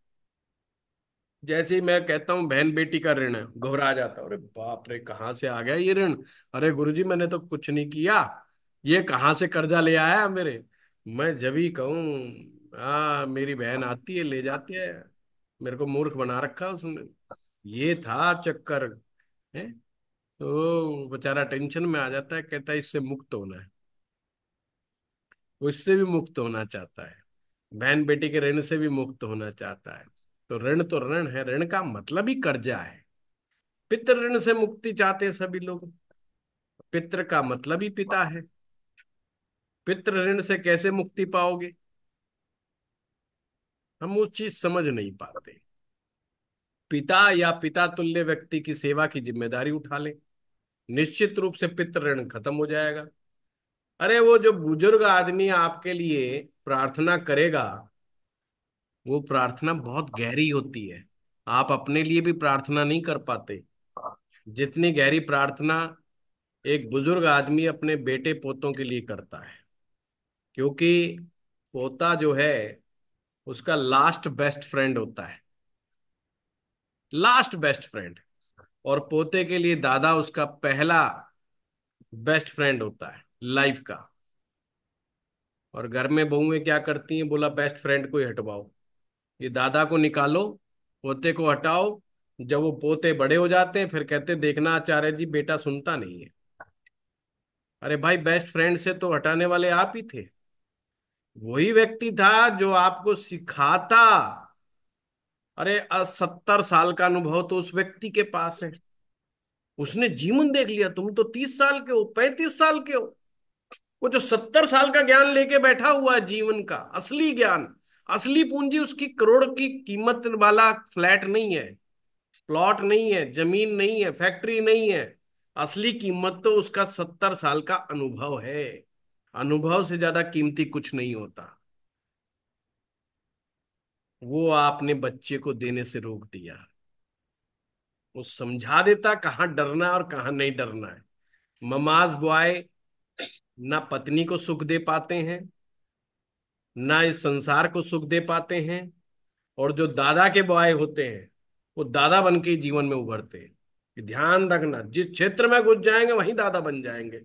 जैसे मैं कहता हूँ, बहन बेटी का ऋण घबरा जाता अरे बाप रे, कहाँ से आ गया ये ऋण? अरे गुरुजी, मैंने तो कुछ नहीं किया। ये कहाँ से कर्जा ले आया मेरे? मैं जब ही कहूँ हाँ मेरी बहन आती है, ले जाती है। मेरे को मूर्ख बना रखा उसने। ये था चक्कर, है? तो बेचारा टेंशन में आ जाता है, कहता है इससे मुक्त होना है। वो इससे भी मुक्त होना चाहता है। बहन बेटी के ऋण से भी मुक्त होना चाहता है। तो ऋण तो ऋण है, ऋण का मतलब ही कर्जा है। पितृ ऋण से मुक्ति चाहते हैं सभी लोग। पितृ का मतलब ही पिता है। पितृ ऋण से कैसे मुक्ति पाओगे? हम उस चीज़ समझ नहीं पाते। पिता या पिता तुल्य व्यक्ति की सेवा की ज़िम्मेदारी उठा ले। निश्चित रूप से पितृ ऋण खत्म हो जाएगा। अरे, वो जो बुज़ुर्ग आदमी आपके लिए प्रार्थना करेगा, वो प्रार्थना बहुत गहरी होती है। आप अपने लिए भी प्रार्थना नहीं कर पाते। जितनी गहरी प्रार्थना एक बुज़ुर्ग आदमी अपने बेटे पोतों के लिए करता है, क्योंकि पोता जो है, उसका लास्ट बेस्ट फ्रेंड होता है। लास्ट बेस्ट फ्रेंड और पोते के लिए दादा उसका पहला बेस्ट फ्रेंड होता है लाइफ का। और घर में बहुएँ क्या करती हैं? बोला बेस्ट फ्रेंड को ही हटवाओ। ये दादा को निकालो, पोते को हटाओ। जब वो पोते बड़े हो जाते हैं, फिर कहते देखना आचार्य जी, बेटा सुनता नहीं है। अरे भाई बेस्ट फ्रेंड से तो हटाने वाले आप ही थे। वही व्यक्ति था जो आपको सिखाता। अरे सत्तर साल का अनुभव तो उस व्यक्ति के पास है। उसने जीवन देख लिया, तुम तो तीस साल के हो, पैंतीस साल के हो। वो जो सत्तर साल का ज्ञान लेके बैठा हुआ है जीवन का, असली ज्ञान, असली पूंजी, उसकी करोड़ की कीमत वाला फ्लैट नहीं है, प्लॉट नहीं है, ज़मीन नहीं है, फैक्ट्री नहीं है। असली कीमत तो उसका सत्तर साल का अनुभव है। अनुभव से ज़्यादा कीमती कुछ नहीं होता। वो आपने बच्चे को देने से रोक दिया। वो समझा देता कहाँ डरना और कहाँ नहीं डरना है। ममाज बॉय ना पत्नी को सुख दे पाते हैं, ना इस संसार को सुख दे पाते हैं और जो दादा के बॉय होते हैं, वो दादा बन के जीवन में उभरते हैं। ध्यान रखना, जिस क्षेत्र में घुस जाएँगे, वहीं दादा बन जाएँगे।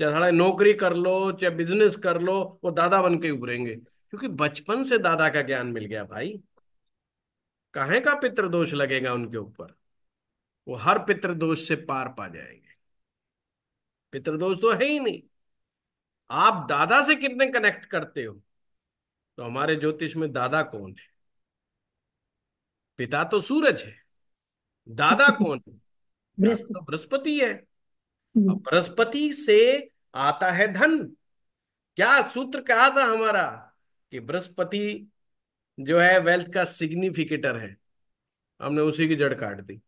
चाहे नौकरी कर लो, चाहे बिज़नेस कर लो, वो दादा बन के उभरेंगे। क्योंकि बचपन से दादा का ज्ञान मिल गया भाई। कहे का पितृदोष लगेगा उनके ऊपर? वो हर पितृदोष से पार पा जाएँगे। पितृदोष तो है ही नहीं। आप दादा से कितने कनेक्ट करते हो? तो हमारे ज्योतिष में दादा कौन है? पिता तो सूरज है। दादा कौन है? बृहस्पति। तो बृहस्पति है। हम्म, बृहस्पति से आता है धन। क्या सूत्र कहा था हमारा? कि बृहस्पति जो है वेल्थ का सिग्निफिकेटर है। हमने उसी की जड़ काट दी।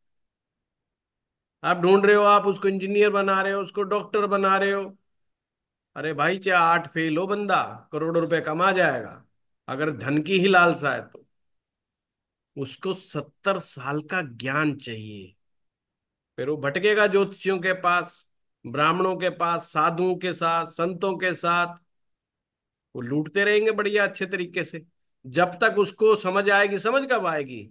आप ढूंढ रहे हो, आप उसको इंजीनियर बना रहे हो, उसको डॉक्टर बना रहे हो। अरे भाई चाहे आठ फेल हो बंदा? करोड़ों रुपए कमा जाएगा। अगर धन की ही लालसा है तो। उसको सत्तर साल का ज्ञान चाहिए। फिर वो भटकेगा ज्योतिषियों के पास, ब्राह्मणों के पास, साधुओं के साथ, संतों के साथ। वो लूटते रहेंगे बढ़िया अच्छे तरीके से। जब तक उसको समझ आएगी समझ कब आएगी?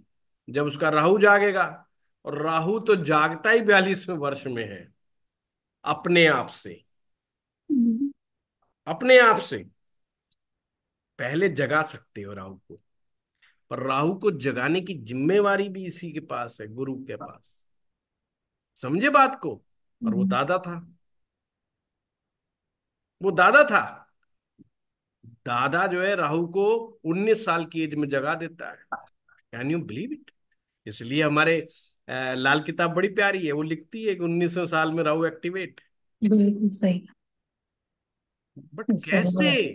जब उसका राहु जागेगा। और राहु तो जागता ही बयालीसवें वर्ष में है अपने आप से। अपने आप से। पहले जगा सकते हो राहु को। पर राहु को जगाने की जिम्मेवारी भी इसी के पास है गुरु के पास। समझे बात को? और वो हम्म, दादा था। वो दादा था। दादा जो है राहु को 19 साल की एज में जगा देता है। कैन यू बिलीव इट इसलिए हमारे लाल किताब बड़ी प्यारी है। वो लिखती है कि उन्नीसवें साल में राहु एक्टिवेट सही। बट कैसे?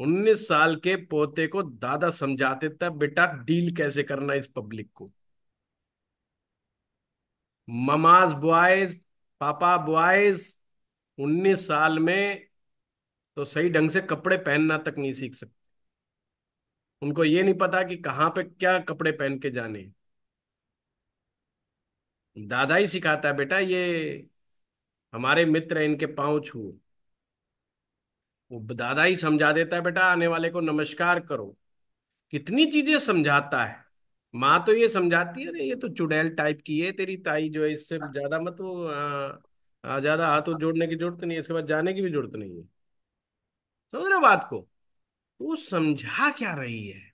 उन्नीस साल के पोते को दादा समझा देता बेटा डील कैसे करना इस पब्लिक को? ममाज बॉयज़ पापा बॉयज़ उन्नीस साल में तो सही ढंग से कपड़े पहनना तक नहीं सीख सकते उनको ये नहीं पता कि कहाँ पे क्या कपड़े पहन के जाने। दादा ही सिखाता है बेटा ये हमारे मित्र हैं इनके पाँव छू। वो दादा ही समझा देता है बेटा आने वाले को नमस्कार करो। कितनी चीज़ें समझाता है। माँ तो ये समझाती है अरे ये तो चुड़ैल टाइप की है तेरी ताई जो है इससे ज़्यादा मत वो ज़्यादा हाथों जोड़ने की ज़रूरत नहीं है इसके बाद जाने की भी ज़रूरत नहीं है। समझ रहे हो बात को। वो समझा क्या रही है?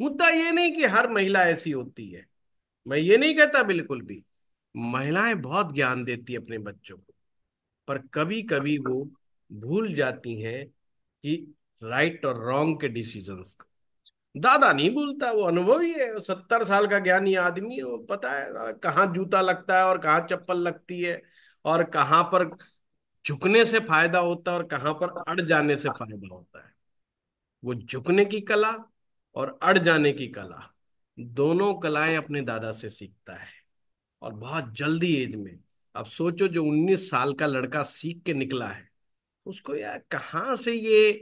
मुद्दा ये नहीं कि हर महिला ऐसी होती है। मैं ये नहीं कहता बिल्कुल भी। महिलाएँ बहुत ज्ञान देती अपने बच्चों को। पर कभी कभी वो भूल जाती हैं कि राइट और रॉन्ग के डिसीजंस को। दादा नहीं भूलता, वो अनुभवी है। सत्तर साल का ज्ञानी आदमी है, वो पता है कहाँ जूता लगता है और कहाँ चप्पल लगती है और कहाँ पर झुकने से फ़ायदा होता है और कहाँ पर अड़ जाने से फ़ायदा होता है। वो झुकने की कला और अड़ जाने की कला, दोनों कलाएँ अपने दादा से सीखता है। और बहुत जल्दी एज में, अब सोचो जो उन्नीस साल का लड़का सीख के निकला है, उसको यार कहाँ से ये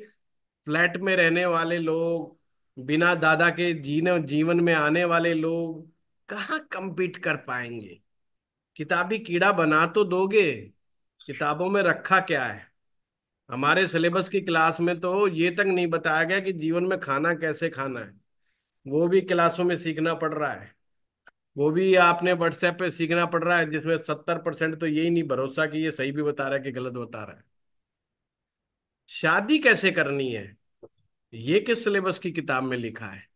फ्लैट में रहने वाले लोग, बिना दादा के जीने, जीवन में आने वाले लोग कहाँ कम्पीट कर पाएँगे? किताबी कीड़ा बना तो दोगे किताबों में रखा क्या है? हमारे सिलेबस की क्लास में तो ये तक नहीं बताया गया कि जीवन में खाना कैसे खाना है। वो भी क्लासों में सीखना पड़ रहा है। वो भी आपने व्हाट्सएप पे सीखना पड़ रहा है, जिसमें सत्तर परसेंट तो यही नहीं भरोसा कि ये सही भी बता रहा है कि गलत बता रहा है। शादी कैसे करनी है? ये किस सिलेबस की किताब में लिखा है?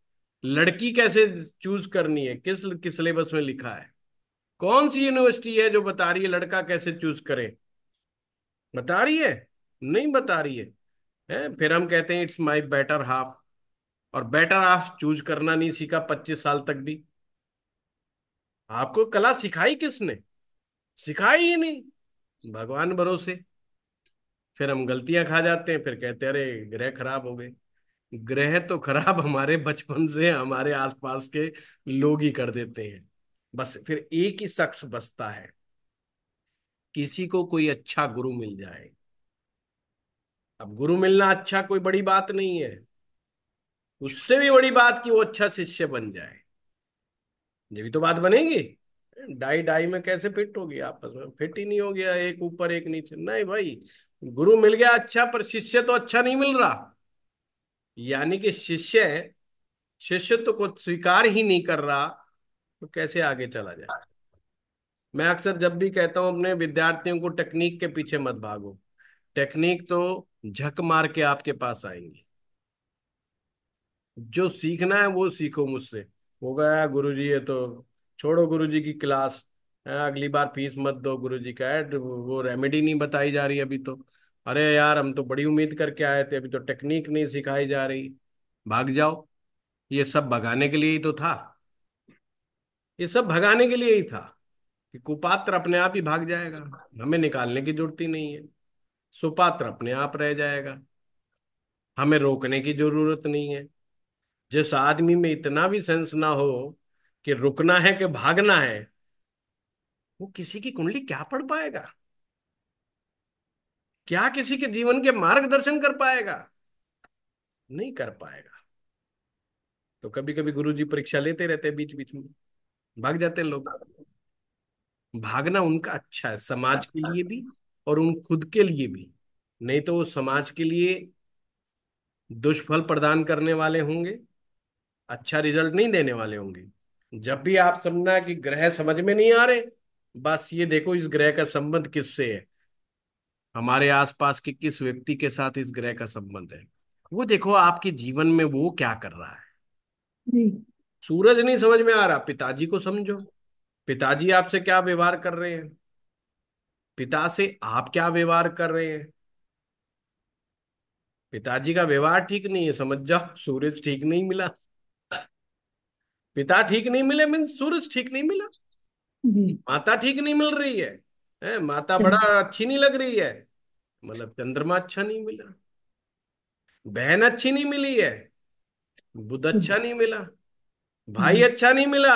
लड़की कैसे चूज़ करनी है? किस किस सिलेबस में लिखा है? कौन सी यूनिवर्सिटी है जो बता रही है लड़का कैसे चूज़ करे? बता रही है? नहीं बता रही है, है? फिर हम कहते हैं इट्स माई बेटर हाफ़ और बेटर हाफ़ चूज़ करना नहीं सीखा पच्चीस साल तक भी। आपको कला सिखाई किसने? सिखाई ही नहीं। भगवान भरोसे। फिर हम गलतियाँ खा जाते हैं फिर कहते हैं अरे ग्रह खराब हो गए। ग्रह तो खराब हमारे बचपन से हमारे आसपास के लोग ही कर देते हैं। बस फिर एक ही शख्स बसता है। किसी को कोई अच्छा गुरु मिल जाए। अब गुरु मिलना अच्छा कोई बड़ी बात नहीं है। उससे भी बड़ी बात कि वो अच्छा शिष्य बन जाए। ये भी तो बात बनेगी। डाई डाई में कैसे फिट होगी? आपस में फिट ही नहीं हो गया, एक ऊपर, एक नीचे। नहीं भाई, गुरु मिल गया अच्छा पर शिष्य तो अच्छा नहीं मिल रहा। यानी कि शिष्य शिष्य तो कुछ स्वीकार ही नहीं कर रहा तो कैसे आगे चला जाए? मैं अक्सर जब भी कहता हूँ, अपने विद्यार्थियों को टेक्निक के पीछे मत भागो। टेक्निक तो झक मार के आपके पास आएँगी। जो सीखना है, वो सीखो मुझसे। हो गया गुरु जी ये तो छोड़ो गुरु जी की क्लास। अगली बार फ़ीस मत दो गुरु जी का। एड वो रेमेडी नहीं बताई जा रही अभी तो। अरे यार, हम तो बड़ी उम्मीद करके आए थे, अभी तो टेक्निक नहीं सिखाई जा रही। भाग जाओ। ये सब भगाने के लिए ही तो था। ये सब भगाने के लिए ही था। कि कुपात्र अपने आप ही भाग जाएगा। हमें निकालने की ज़रूरत ही नहीं है। सुपात्र अपने आप रह जाएगा। हमें रोकने की ज़रूरत नहीं है। जिस आदमी में इतना भी सेंस ना हो कि रुकना है कि भागना है, वो किसी की कुंडली क्या पढ़ पाएगा? क्या किसी के जीवन के मार्गदर्शन कर पाएगा? नहीं कर पाएगा। तो कभी कभी गुरुजी परीक्षा लेते रहते हैं बीच बीच में। भाग जाते हैं लोग। भागना उनका अच्छा है समाज के लिए भी और उन खुद के लिए भी। नहीं तो वो समाज के लिए दुष्फल प्रदान करने वाले होंगे अच्छा रिज़ल्ट नहीं देने वाले होंगे। जब भी आप समझना कि ग्रह समझ में नहीं आ रहे बस ये देखो इस ग्रह का संबंध किससे है। हमारे आसपास के किस व्यक्ति के साथ इस ग्रह का संबंध है। वो देखो आपके जीवन में वो क्या कर रहा है। सूरज नहीं समझ में आ रहा पिताजी को समझो। पिताजी आपसे क्या व्यवहार कर रहे हैं? पिता से आप क्या व्यवहार कर रहे हैं? पिताजी का व्यवहार ठीक नहीं है समझ जाओ सूरज ठीक नहीं मिला। पिता ठीक नहीं मिले मीन सूरज ठीक नहीं मिला। माता ठीक नहीं मिल रही है, है? माता बड़ा अच्छी नहीं लग रही है मतलब चंद्रमा अच्छा नहीं मिला। बहन अच्छी नहीं मिली है बुध अच्छा नहीं मिला भाई अच्छा नहीं मिला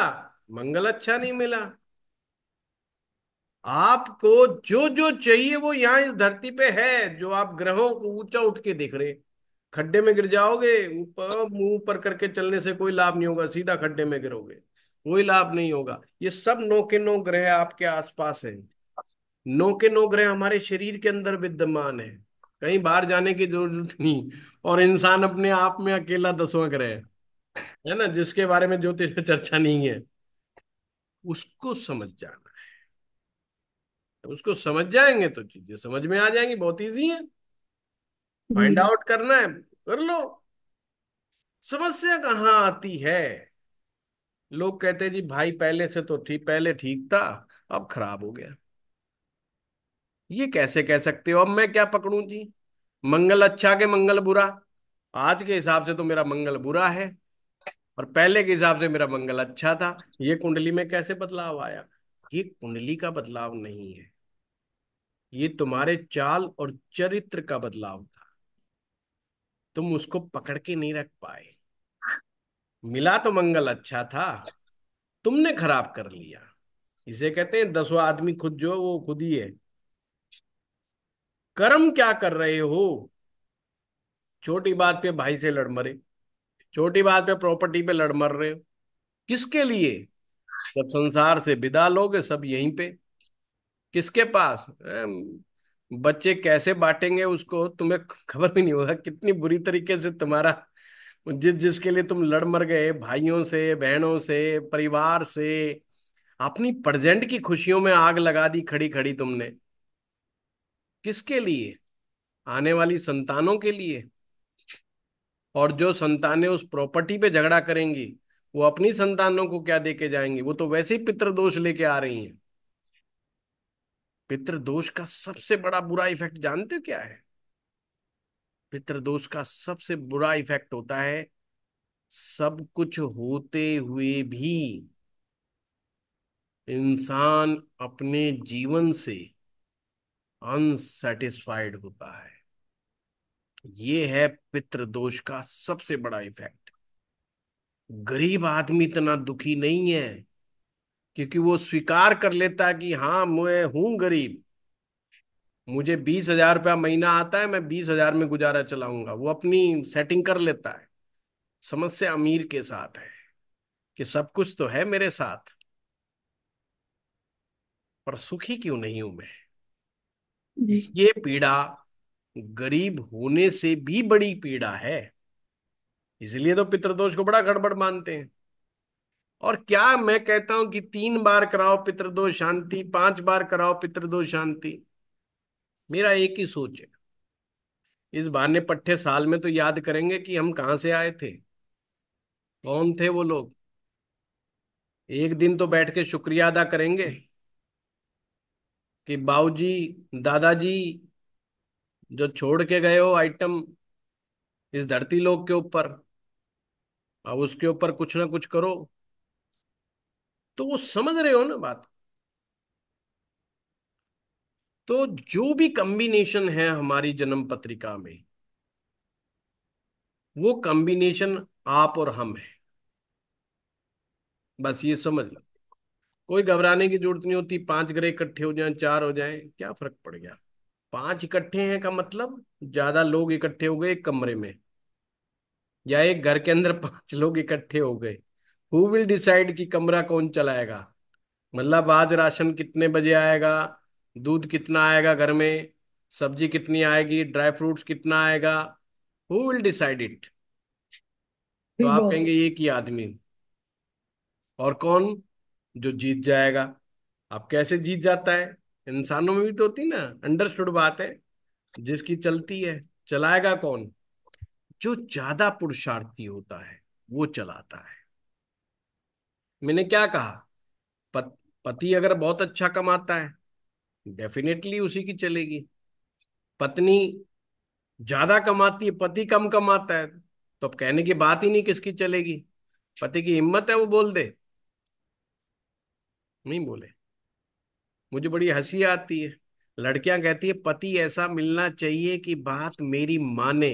मंगल अच्छा नहीं मिला। आपको जो जो चाहिए वो यहाँ इस धरती पे है, जो आप ग्रहों को ऊँचा उठ के देख रहे। खड्डे में गिर जाओगे, ऊपर, मुँह ऊपर करके चलने से कोई लाभ नहीं होगा, सीधा खड्डे में गिरोगे। कोई लाभ नहीं होगा। ये सब नौ के नौ ग्रह आपके आसपास है। नौ के नौ ग्रह हमारे शरीर के अंदर विद्यमान है। कहीं बाहर जाने की ज़रूरत नहीं। और इंसान अपने आप में अकेला दसवां ग्रह है ना? जिसके बारे में ज्योतिष में चर्चा नहीं है। उसको समझ जाना है। उसको समझ जाएँगे तो चीज़ें समझ में आ जाएँगी बहुत इजी है। फाइंड आउट करना है कर लो। समस्या कहाँ आती है? लोग कहते हैं जी भाई पहले से तो ठीक पहले ठीक था अब खराब हो गया। ये कैसे कह सकते हो? अब मैं क्या पकड़ू जी? मंगल अच्छा के मंगल बुरा। आज के हिसाब से तो मेरा मंगल बुरा है। और पहले के हिसाब से मेरा मंगल अच्छा था। ये कुंडली में कैसे बदलाव आया? ये कुंडली का बदलाव नहीं है। ये तुम्हारे चाल और चरित्र का बदलाव था। तुम उसको पकड़ के नहीं रख पाए। मिला तो मंगल अच्छा था। तुमने खराब कर लिया। इसे कहते हैं दसवां आदमी खुद जो वो खुद ही है। कर्म क्या कर रहे हो? छोटी बात पे भाई से लड़ मरे। छोटी बात पे प्रॉपर्टी पे लड़ मर रहे हो। किसके लिए? जब संसार से विदा लोगे, सब यहीं पे। किसके पास? बच्चे कैसे बांटेंगे उसको? तुम्हें खबर भी नहीं होगा, कितनी बुरी तरीके से तुम्हारा, जिस, जिसके लिए तुम लड़ मर गए, भाइयों से, बहनों से, परिवार से। अपनी प्रेजेंट की खुशियों में आग लगा दी खड़ी खड़ी तुमने। किसके लिए? आने वाली संतानों के लिए। और जो संतानें उस प्रॉपर्टी पे झगड़ा करेंगी, वो अपनी संतानों को क्या देके जाएँगी? वो तो वैसे ही पितृदोष लेके आ रही हैं। पितृदोष का सबसे बड़ा बुरा इफ़ेक्ट जानते हो क्या है? पितृदोष का सबसे बुरा इफ़ेक्ट होता है, सब कुछ होते हुए भी इंसान अपने जीवन से अनसेटिस्फाइड होता है। ये है पितृदोष का सबसे बड़ा इफ़ेक्ट। गरीब आदमी इतना दुखी नहीं है क्योंकि वो स्वीकार कर लेता है कि हाँ मैं हूँ गरीब। मुझे बीस हज़ार रुपया महीना आता है मैं बीस हज़ार में गुजारा चलाऊँगा। वो अपनी सेटिंग कर लेता है। समस्या अमीर के साथ है कि सब कुछ तो है मेरे साथ पर सुखी क्यों नहीं हूँ मैं? ये पीड़ा गरीब होने से भी बड़ी पीड़ा है। इसलिए तो पितृदोष को बड़ा गड़बड़ मानते हैं। और क्या मैं कहता हूँ कि तीन बार कराओ पितृदोष शांति, पाँच बार कराओ पितृदोष शांति। मेरा एक ही सोच है। इस बहाने पट्टे साल में तो याद करेंगे कि हम कहाँ से आए थे। कौन थे वो लोग? एक दिन तो बैठ के शुक्रिया अदा करेंगे कि बाबूजी दादाजी जो छोड़ के गए हो आइटम इस धरती लोक के ऊपर, अब उसके ऊपर कुछ ना कुछ करो। तो वो समझ रहे हो ना बात? तो जो भी कॉम्बिनेशन है हमारी जन्म पत्रिका में, वो कॉम्बिनेशन आप और हम है। बस ये समझ लो। कोई घबराने की ज़रूरत नहीं होती, पाँच ग्रह इकट्ठे हो जाएँ, चार हो जाएँ, क्या फ़र्क पड़ गया? पाँच इकट्ठे हैं का मतलब ज़्यादा लोग इकट्ठे हो गए एक कमरे में या एक घर के अंदर पाँच लोग इकट्ठे हो गए। हु विल डिसाइड कि कमरा कौन चलाएगा? मतलब आज राशन कितने बजे आएगा? दूध कितना आएगा घर में? सब्ज़ी कितनी आएगी? ड्राई फ्रूट्स कितना आएगा? हु विल डिसाइड इट तो आप कहेंगे एक ही आदमी। और कौन? जो जीत जाएगा। आप कैसे जीत जाता है? इंसानों में भी तो होती ना अंडरस्टूड बात है जिसकी चलती है चलाएगा कौन? जो ज़्यादा पुरुषार्थी होता है वो चलाता है। मैंने क्या कहा? पत, अगर बहुत अच्छा कमाता है डेफिनेटली उसी की चलेगी। पत्नी ज़्यादा कमाती है पति कम कमाता है तो अब कहने की बात ही नहीं किसकी चलेगी? पति की हिम्मत है वो बोल दे। नहीं बोले। मुझे बड़ी हँसी आती है। लड़कियाँ कहती है, पति, ऐसा मिलना चाहिए कि बात मेरी माने,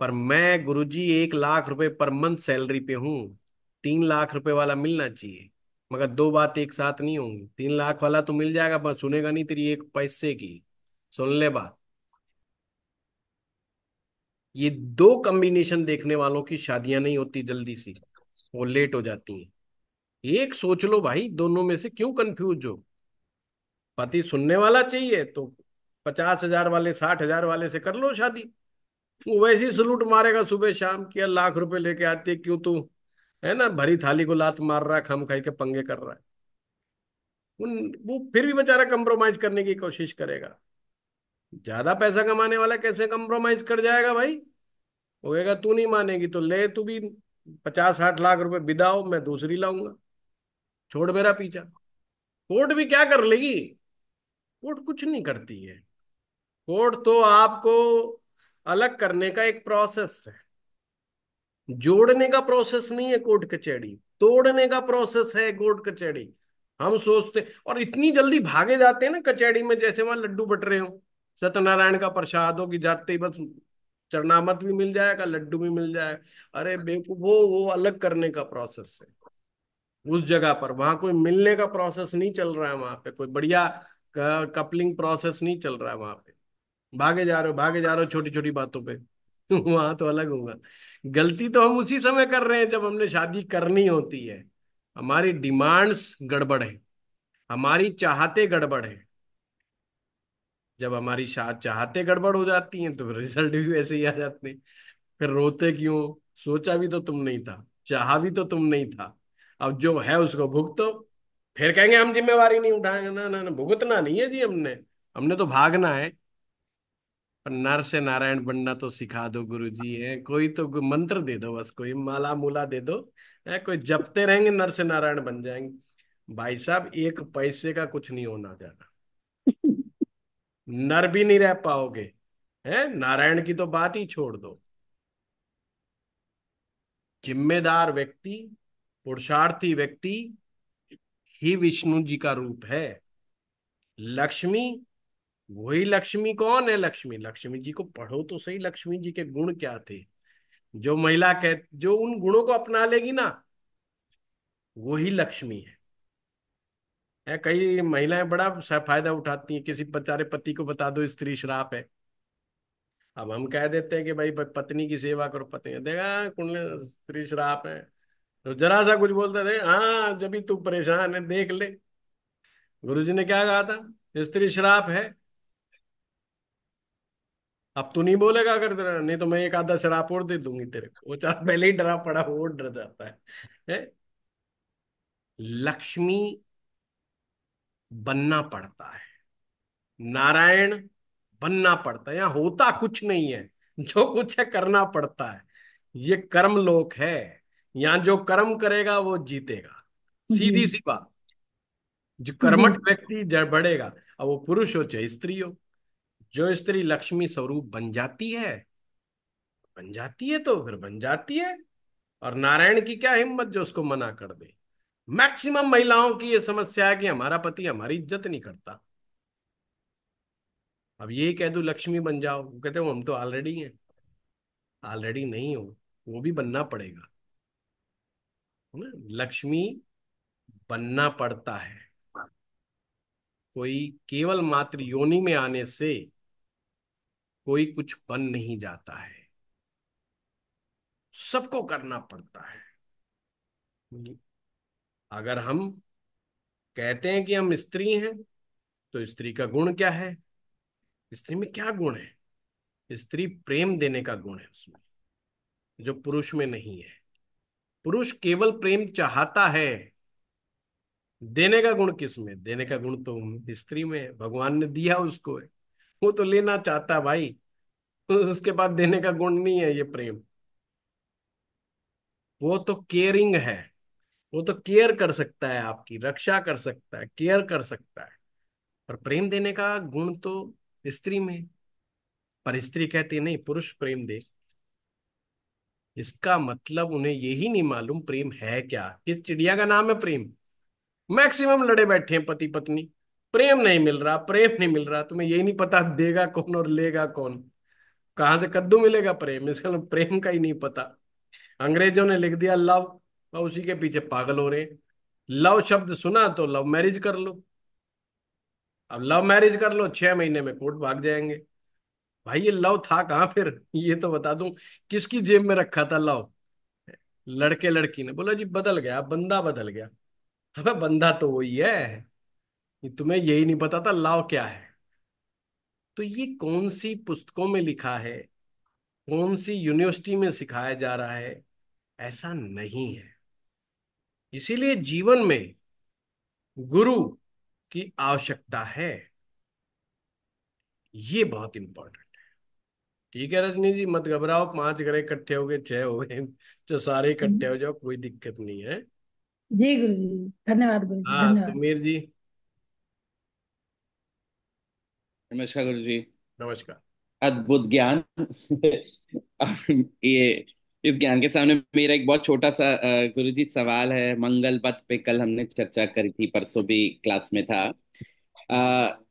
पर मैं गुरुजी एक लाख रुपए पर मंथ सैलरी पे हूँ। तीन लाख रुपए वाला मिलना चाहिए, मगर दो बात एक साथ नहीं होंगी। तीन लाख वाला तो मिल जाएगा, पर सुनेगा नहीं तेरी एक पैसे की। सुन ले बात। ये दो कॉम्बिनेशन देखने वालों की शादियाँ नहीं होती जल्दी सी। वो लेट हो जाती हैं। एक सोच लो भाई, दोनों में से क्यों कंफ्यूज हो? पति सुनने वाला चाहिए तो पचास हज़ार वाले, साठ हज़ार वाले से कर लो शादी। वो वैसे ही सलूट मारेगा सुबह शाम कि लाख रुपए लेके आती है, क्यों तू, है ना, भरी थाली को लात मार रहा खम खाई के पंगे कर रहा है। उन, वो फिर भी बेचारा कंप्रोमाइज करने की कोशिश करेगा। ज़्यादा पैसा कमाने वाला कैसे कंप्रोमाइज कर जाएगा भाई? वो कहेगा, तू नहीं मानेगी तो ले तू भी पचास, साठ लाख रुपए बिदाओ मैं दूसरी लाऊँगा। छोड़ मेरा पीछा। कोर्ट भी क्या कर लेगी? कोर्ट कुछ नहीं करती है। कोर्ट तो आपको अलग करने का एक प्रोसेस है। जोड़ने का प्रोसेस नहीं है कोर्ट कचहरी। तोड़ने का प्रोसेस है कोर्ट कचहरी। हम सोचते, और इतनी जल्दी भागे जाते हैं ना कचहरी में, जैसे वहाँ लड्डू बट रहे हो। सत्यनारायण का प्रसाद हो कि जाते ही बस चरणामत भी मिल जाएगा, लड्डू भी मिल जाएगा। अरे बेवकूफ़, वो वो अलग करने का प्रोसेस है। उस जगह पर, वहाँ कोई मिलने का प्रोसेस नहीं चल रहा है वहाँ पे। कोई बढ़िया कपलिंग प्रोसेस नहीं चल रहा है वहाँ पे। भागे जा रहे हो, भागे जा रहे हो छोटी छोटी बातों पे। वहाँ तो अलग होगा। गलती तो हम उसी समय कर रहे हैं जब हमने शादी करनी होती है। हमारी डिमांड्स गड़बड़ है। हमारी चाहते गड़बड़ है। जब हमारी चाहते गड़बड़ हो जाती हैं तो रिज़ल्ट भी वैसे ही आ जाते हैं। फिर रोते क्यों? सोचा भी तो तुम नहीं था, चाहा भी तो तुम नहीं था। अब जो है उसको भुगतो। फिर कहेंगे, हम जिम्मेवारी नहीं उठाएँगे। ना ना ना, भुगतना नहीं है जी हमने। हमने तो भागना है। पर नर से नारायण बनना तो सिखा दो गुरु जी है। कोई तो मंत्र दे दो बस, कोई माला मूला दे दो, है। कोई जपते रहेंगे, नर से नारायण बन जाएँगे। भाई साहब, एक पैसे का कुछ नहीं होना ज़्यादा नर भी नहीं रह पाओगे, है। नारायण की तो बात ही छोड़ दो। जिम्मेदार व्यक्ति, पुरुषार्थी व्यक्ति ही विष्णु जी का रूप है। लक्ष्मी, वही लक्ष्मी कौन है लक्ष्मी? लक्ष्मी जी को पढ़ो तो सही, लक्ष्मी जी के गुण क्या थे? जो महिला कह, जो उन गुणों को अपना लेगी ना, वही लक्ष्मी है। है, कई महिलाएँ बड़ा फ़ायदा उठाती हैं, किसी बेचारे पति को बता दो स्त्री श्राप है। अब हम कह देते हैं कि भाई पत्नी की सेवा करो, पत्नी देगा कुंडली, स्त्री श्राप है। तो जरा सा कुछ बोलते थे हाँ जब भी तू परेशान है देख ले। गुरुजी ने क्या कहा था? स्त्री श्राप है। अब तू नहीं बोलेगा अगर तेरा नहीं तो मैं एक आधा शराब और दे दूँगी तेरे को। वो चार पहले ही डरा पड़ा वो डर जाता है, है? लक्ष्मी बनना पड़ता है। नारायण बनना पड़ता है। यहाँ होता कुछ नहीं है। जो कुछ है करना पड़ता है। ये कर्म लोक है। यहाँ जो कर्म करेगा वो जीतेगा। सीधी सी बात। जो कर्मठ व्यक्ति बढ़ेगा अब वो पुरुष हो चाहे स्त्री हो जो स्त्री लक्ष्मी स्वरूप बन जाती है बन जाती है तो फिर बन जाती है और नारायण की क्या हिम्मत जो उसको मना कर दे। मैक्सिमम महिलाओं की यह समस्या है कि हमारा पति हमारी इज़्ज़त नहीं करता। अब ये कह दू लक्ष्मी बन जाओ। वो कहते हो हम तो ऑलरेडी हैं। ऑलरेडी नहीं हो वो भी बनना पड़ेगा। लक्ष्मी बनना पड़ता है। कोई केवल मात्र योनि में आने से कोई कुछ बन नहीं जाता है। सबको करना पड़ता है। अगर हम कहते हैं कि हम स्त्री हैं तो स्त्री का गुण क्या है? स्त्री में क्या गुण है? स्त्री प्रेम देने का गुण है उसमें, जो पुरुष में नहीं है। पुरुष केवल प्रेम चाहता है, देने का गुण किसमें? देने का गुण तो स्त्री में भगवान ने दिया उसको। है वो तो लेना चाहता भाई। उसके बाद देने का गुण नहीं है ये प्रेम। वो तो केयरिंग है। वो तो केयर कर सकता है आपकी, रक्षा कर सकता है, केयर कर सकता है। पर प्रेम देने का गुण तो स्त्री में पर स्त्री कहती नहीं, पुरुष प्रेम दे। इसका मतलब उन्हें यही नहीं मालूम प्रेम है क्या। किस चिड़िया का नाम है प्रेम? मैक्सिमम लड़े बैठे हैं पति पत्नी। प्रेम नहीं मिल रहा, प्रेम नहीं मिल रहा। तुम्हें यही नहीं पता देगा कौन और लेगा कौन। कहाँ से कद्दू मिलेगा प्रेम? इसका मतलब प्रेम का ही नहीं पता। अंग्रेज़ों ने लिख दिया, लव और उसी के पीछे पागल हो रहे लव शब्द सुना तो लव मैरिज कर लो। अब लव मैरिज कर लो, छह महीने में कोर्ट भाग जाएँगे। भाई ये लव था कहाँ फिर? ये तो बता दूँ, किसकी जेब में रखा था लव? लड़के लड़की ने। बोला जी बदल गया, बंदा बदल गया। अबे बंदा तो वही है। तुम्हें यही नहीं पता था लव क्या है। तो ये कौन सी पुस्तकों में लिखा है? कौन सी यूनिवर्सिटी में सिखाया जा रहा है? ऐसा नहीं है। इसीलिए जीवन में गुरु की आवश्यकता है। ये बहुत इंपॉर्टेंट ठीक है रजनी जी मत घबराओ पाँच ग्रह इकट्ठे हो गए छह हो गए तो सारे इकट्ठे हो जाओ कोई दिक्कत नहीं है। जी गुरु जी धन्यवाद गुरु जी हाँ धन्यवाद। सुमेर जी। नमस्कार गुरु जी नमस्कार। अद्भुत ज्ञान। ये इस ज्ञान के सामने मेरा एक बहुत छोटा सा गुरु जी सवाल है। मंगल पथ पे कल हमने चर्चा करी थी परसों भी क्लास में था। अ,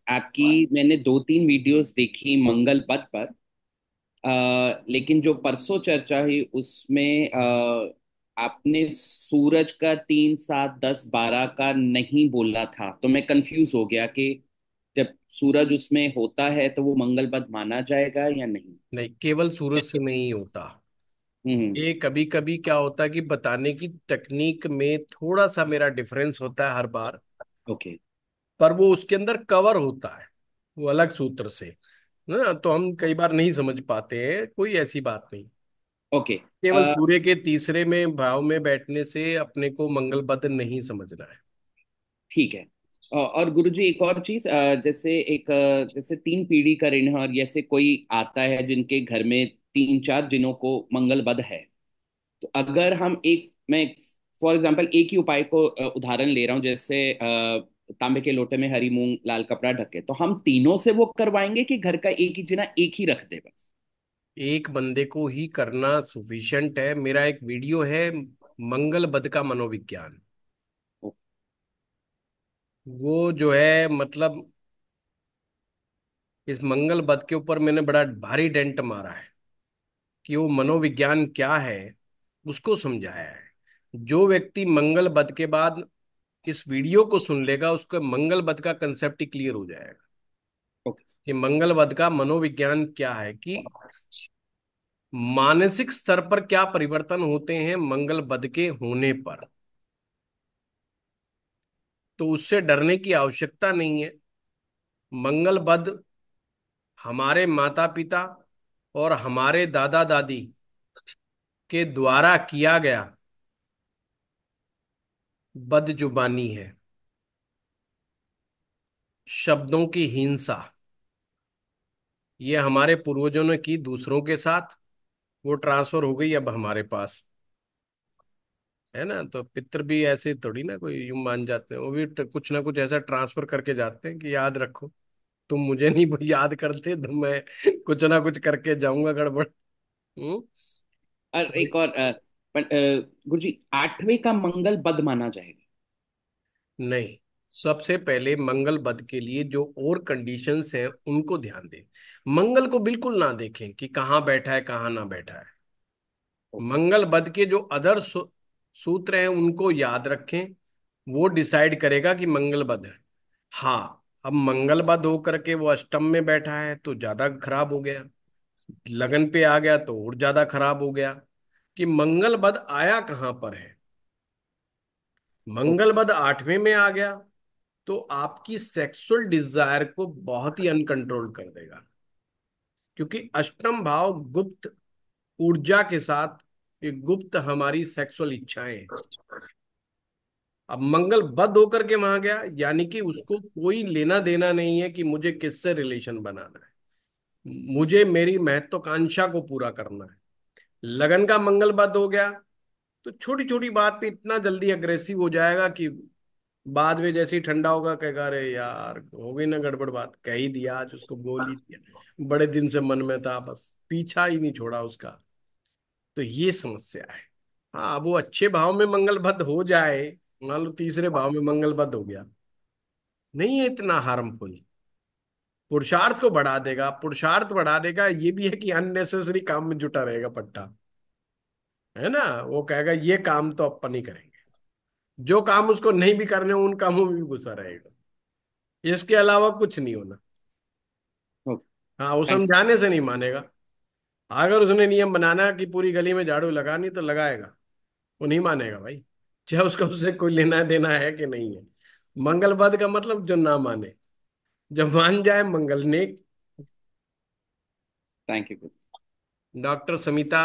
आपकी मैंने दो तीन वीडियोस देखी मंगल पथ पर। लेकिन जो परसों चर्चा हुई उसमें अ, आपने सूरज का तीन सात दस बारह का नहीं बोला था। तो मैं कंफ्यूज हो गया कि जब सूरज उसमें होता है तो वो मंगल पथ माना जाएगा या नहीं? नहीं केवल सूरज से नहीं होता। हम्म। ये कभी कभी क्या होता है कि बताने की टेक्निक में थोड़ा सा मेरा डिफरेंस होता है हर बार। ओके पर वो उसके अंदर कवर होता है वो अलग सूत्र से। ना तो हम कई बार नहीं समझ पाते हैं कोई ऐसी बात नहीं। ओके केवल सूर्य के तीसरे में भाव में बैठने से अपने को मंगलबद्ध नहीं समझना है। ठीक है। अ, और गुरुजी एक और चीज़ अ, जैसे एक अ, जैसे तीन पीढ़ी का ऋण है और जैसे कोई आता है जिनके घर में तीन चार जिनों को मंगलबद्ध है तो अगर हम एक मैं फॉर एग्जांपल एक ही उपाय को अ, उदाहरण ले रहा हूँ जैसे अ, तांबे के लोटे में हरी मूंग लाल कपड़ा ढके। तो हम तीनों से वो करवाएँगे कि घर का एक ही जिना एक ही रख दे बस? एक बंदे को ही करना सुफिशियंट है। मेरा एक वीडियो है मंगलबद्ध का मनोविज्ञान। वो जो है मतलब इस मंगलबद्ध के ऊपर मैंने बड़ा भारी डेंट मारा है कि वो मनोविज्ञान क्या है उसको समझाया है। जो व्यक्ति मंगलबद्ध के बाद इस वीडियो को सुन लेगा उसको मंगल मंगलबद्ध का कंसेप्ट ही क्लियर हो जाएगा। ओके कि मंगलबद्ध का मनोविज्ञान क्या है कि मानसिक स्तर पर क्या परिवर्तन होते हैं मंगल मंगलबद्ध के होने पर? तो उससे डरने की आवश्यकता नहीं है। मंगलबद्ध हमारे माता पिता और हमारे दादा दादी के द्वारा किया गया बदजुबानी है। शब्दों की हिंसा। ये हमारे पूर्वजों ने की दूसरों के साथ। वो ट्रांसफ़र हो गई अब हमारे पास। है ना? तो पितर भी ऐसे थोड़ी ना कोई यूँ मान जाते हैं। वो भी कुछ ना कुछ ऐसा ट्रांसफ़र करके जाते हैं कि याद रखो तुम मुझे नहीं याद करते तो मैं कुछ ना कुछ करके जाऊँगा गड़बड़। हम्म? और तो एक और अ, पर, अ, गुरुजी आठवें का मंगलबद्ध माना जाएगा। नहीं सबसे पहले मंगल बद के लिए जो और कंडीशंस हैं उनको ध्यान दें। मंगल को बिल्कुल ना देखें कि कहाँ बैठा है कहाँ ना बैठा है। मंगल बद के जो अदर सूत्र हैं उनको याद रखें। वो डिसाइड करेगा कि मंगल बद है। हाँ अब मंगल बद होकर के वो अष्टम में बैठा है तो ज़्यादा खराब हो गया। लगन पे आ गया तो और ज़्यादा खराब हो गया। कि मंगल बद आया कहाँ पर है? मंगल बद आठवें में आ गया तो आपकी सेक्सुअल डिज़ायर को बहुत ही अनकंट्रोल कर देगा। क्योंकि अष्टम भाव गुप्त ऊर्जा के साथ एक गुप्त हमारी सेक्सुअल इच्छाएँ अब मंगल बद होकर के वहाँ गया, यानी कि उसको कोई लेना देना नहीं है कि मुझे किससे रिलेशन बनाना है। मुझे मेरी महत्वाकांक्षा को पूरा करना है। लगन का मंगल बद हो गया तो छोटी छोटी बात पे इतना जल्दी अग्रेसिव हो जाएगा कि बाद में जैसे ही ठंडा होगा, कहेगा, अरे यार, हो गई ना गड़बड़ बात, कह ही दिया, आज उसको बोल ही दिया, बड़े दिन से मन में था, बस पीछा ही नहीं छोड़ा उसका। तो ये समस्या है। हाँ वो अच्छे भाव में मंगलबद्ध हो जाए, मान लो तीसरे भाव में मंगलबद्ध हो गया, नहीं है इतना हार्मफुल पुरुषार्थ को बढ़ा देगा पुरुषार्थ बढ़ा देगा ये भी है कि अननेसेसरी काम में जुटा रहेगा पट्टा। है ना? वो कहेगा ये काम तो अपन ही करेंगे। जो काम उसको नहीं भी करने उन कामों में भी घुसा रहेगा। इसके अलावा कुछ नहीं होना। हाँ वो समझाने से नहीं मानेगा। अगर उसने नियम बनाना कि पूरी गली में झाड़ू लगानी तो लगाएगा। वो नहीं मानेगा भाई। चाहे उसका उससे कोई लेना देना है कि नहीं है। मंगलवाद का मतलब जो ना माने। जब मान जाए मंगल नेक थैंक यू डॉक्टर समिता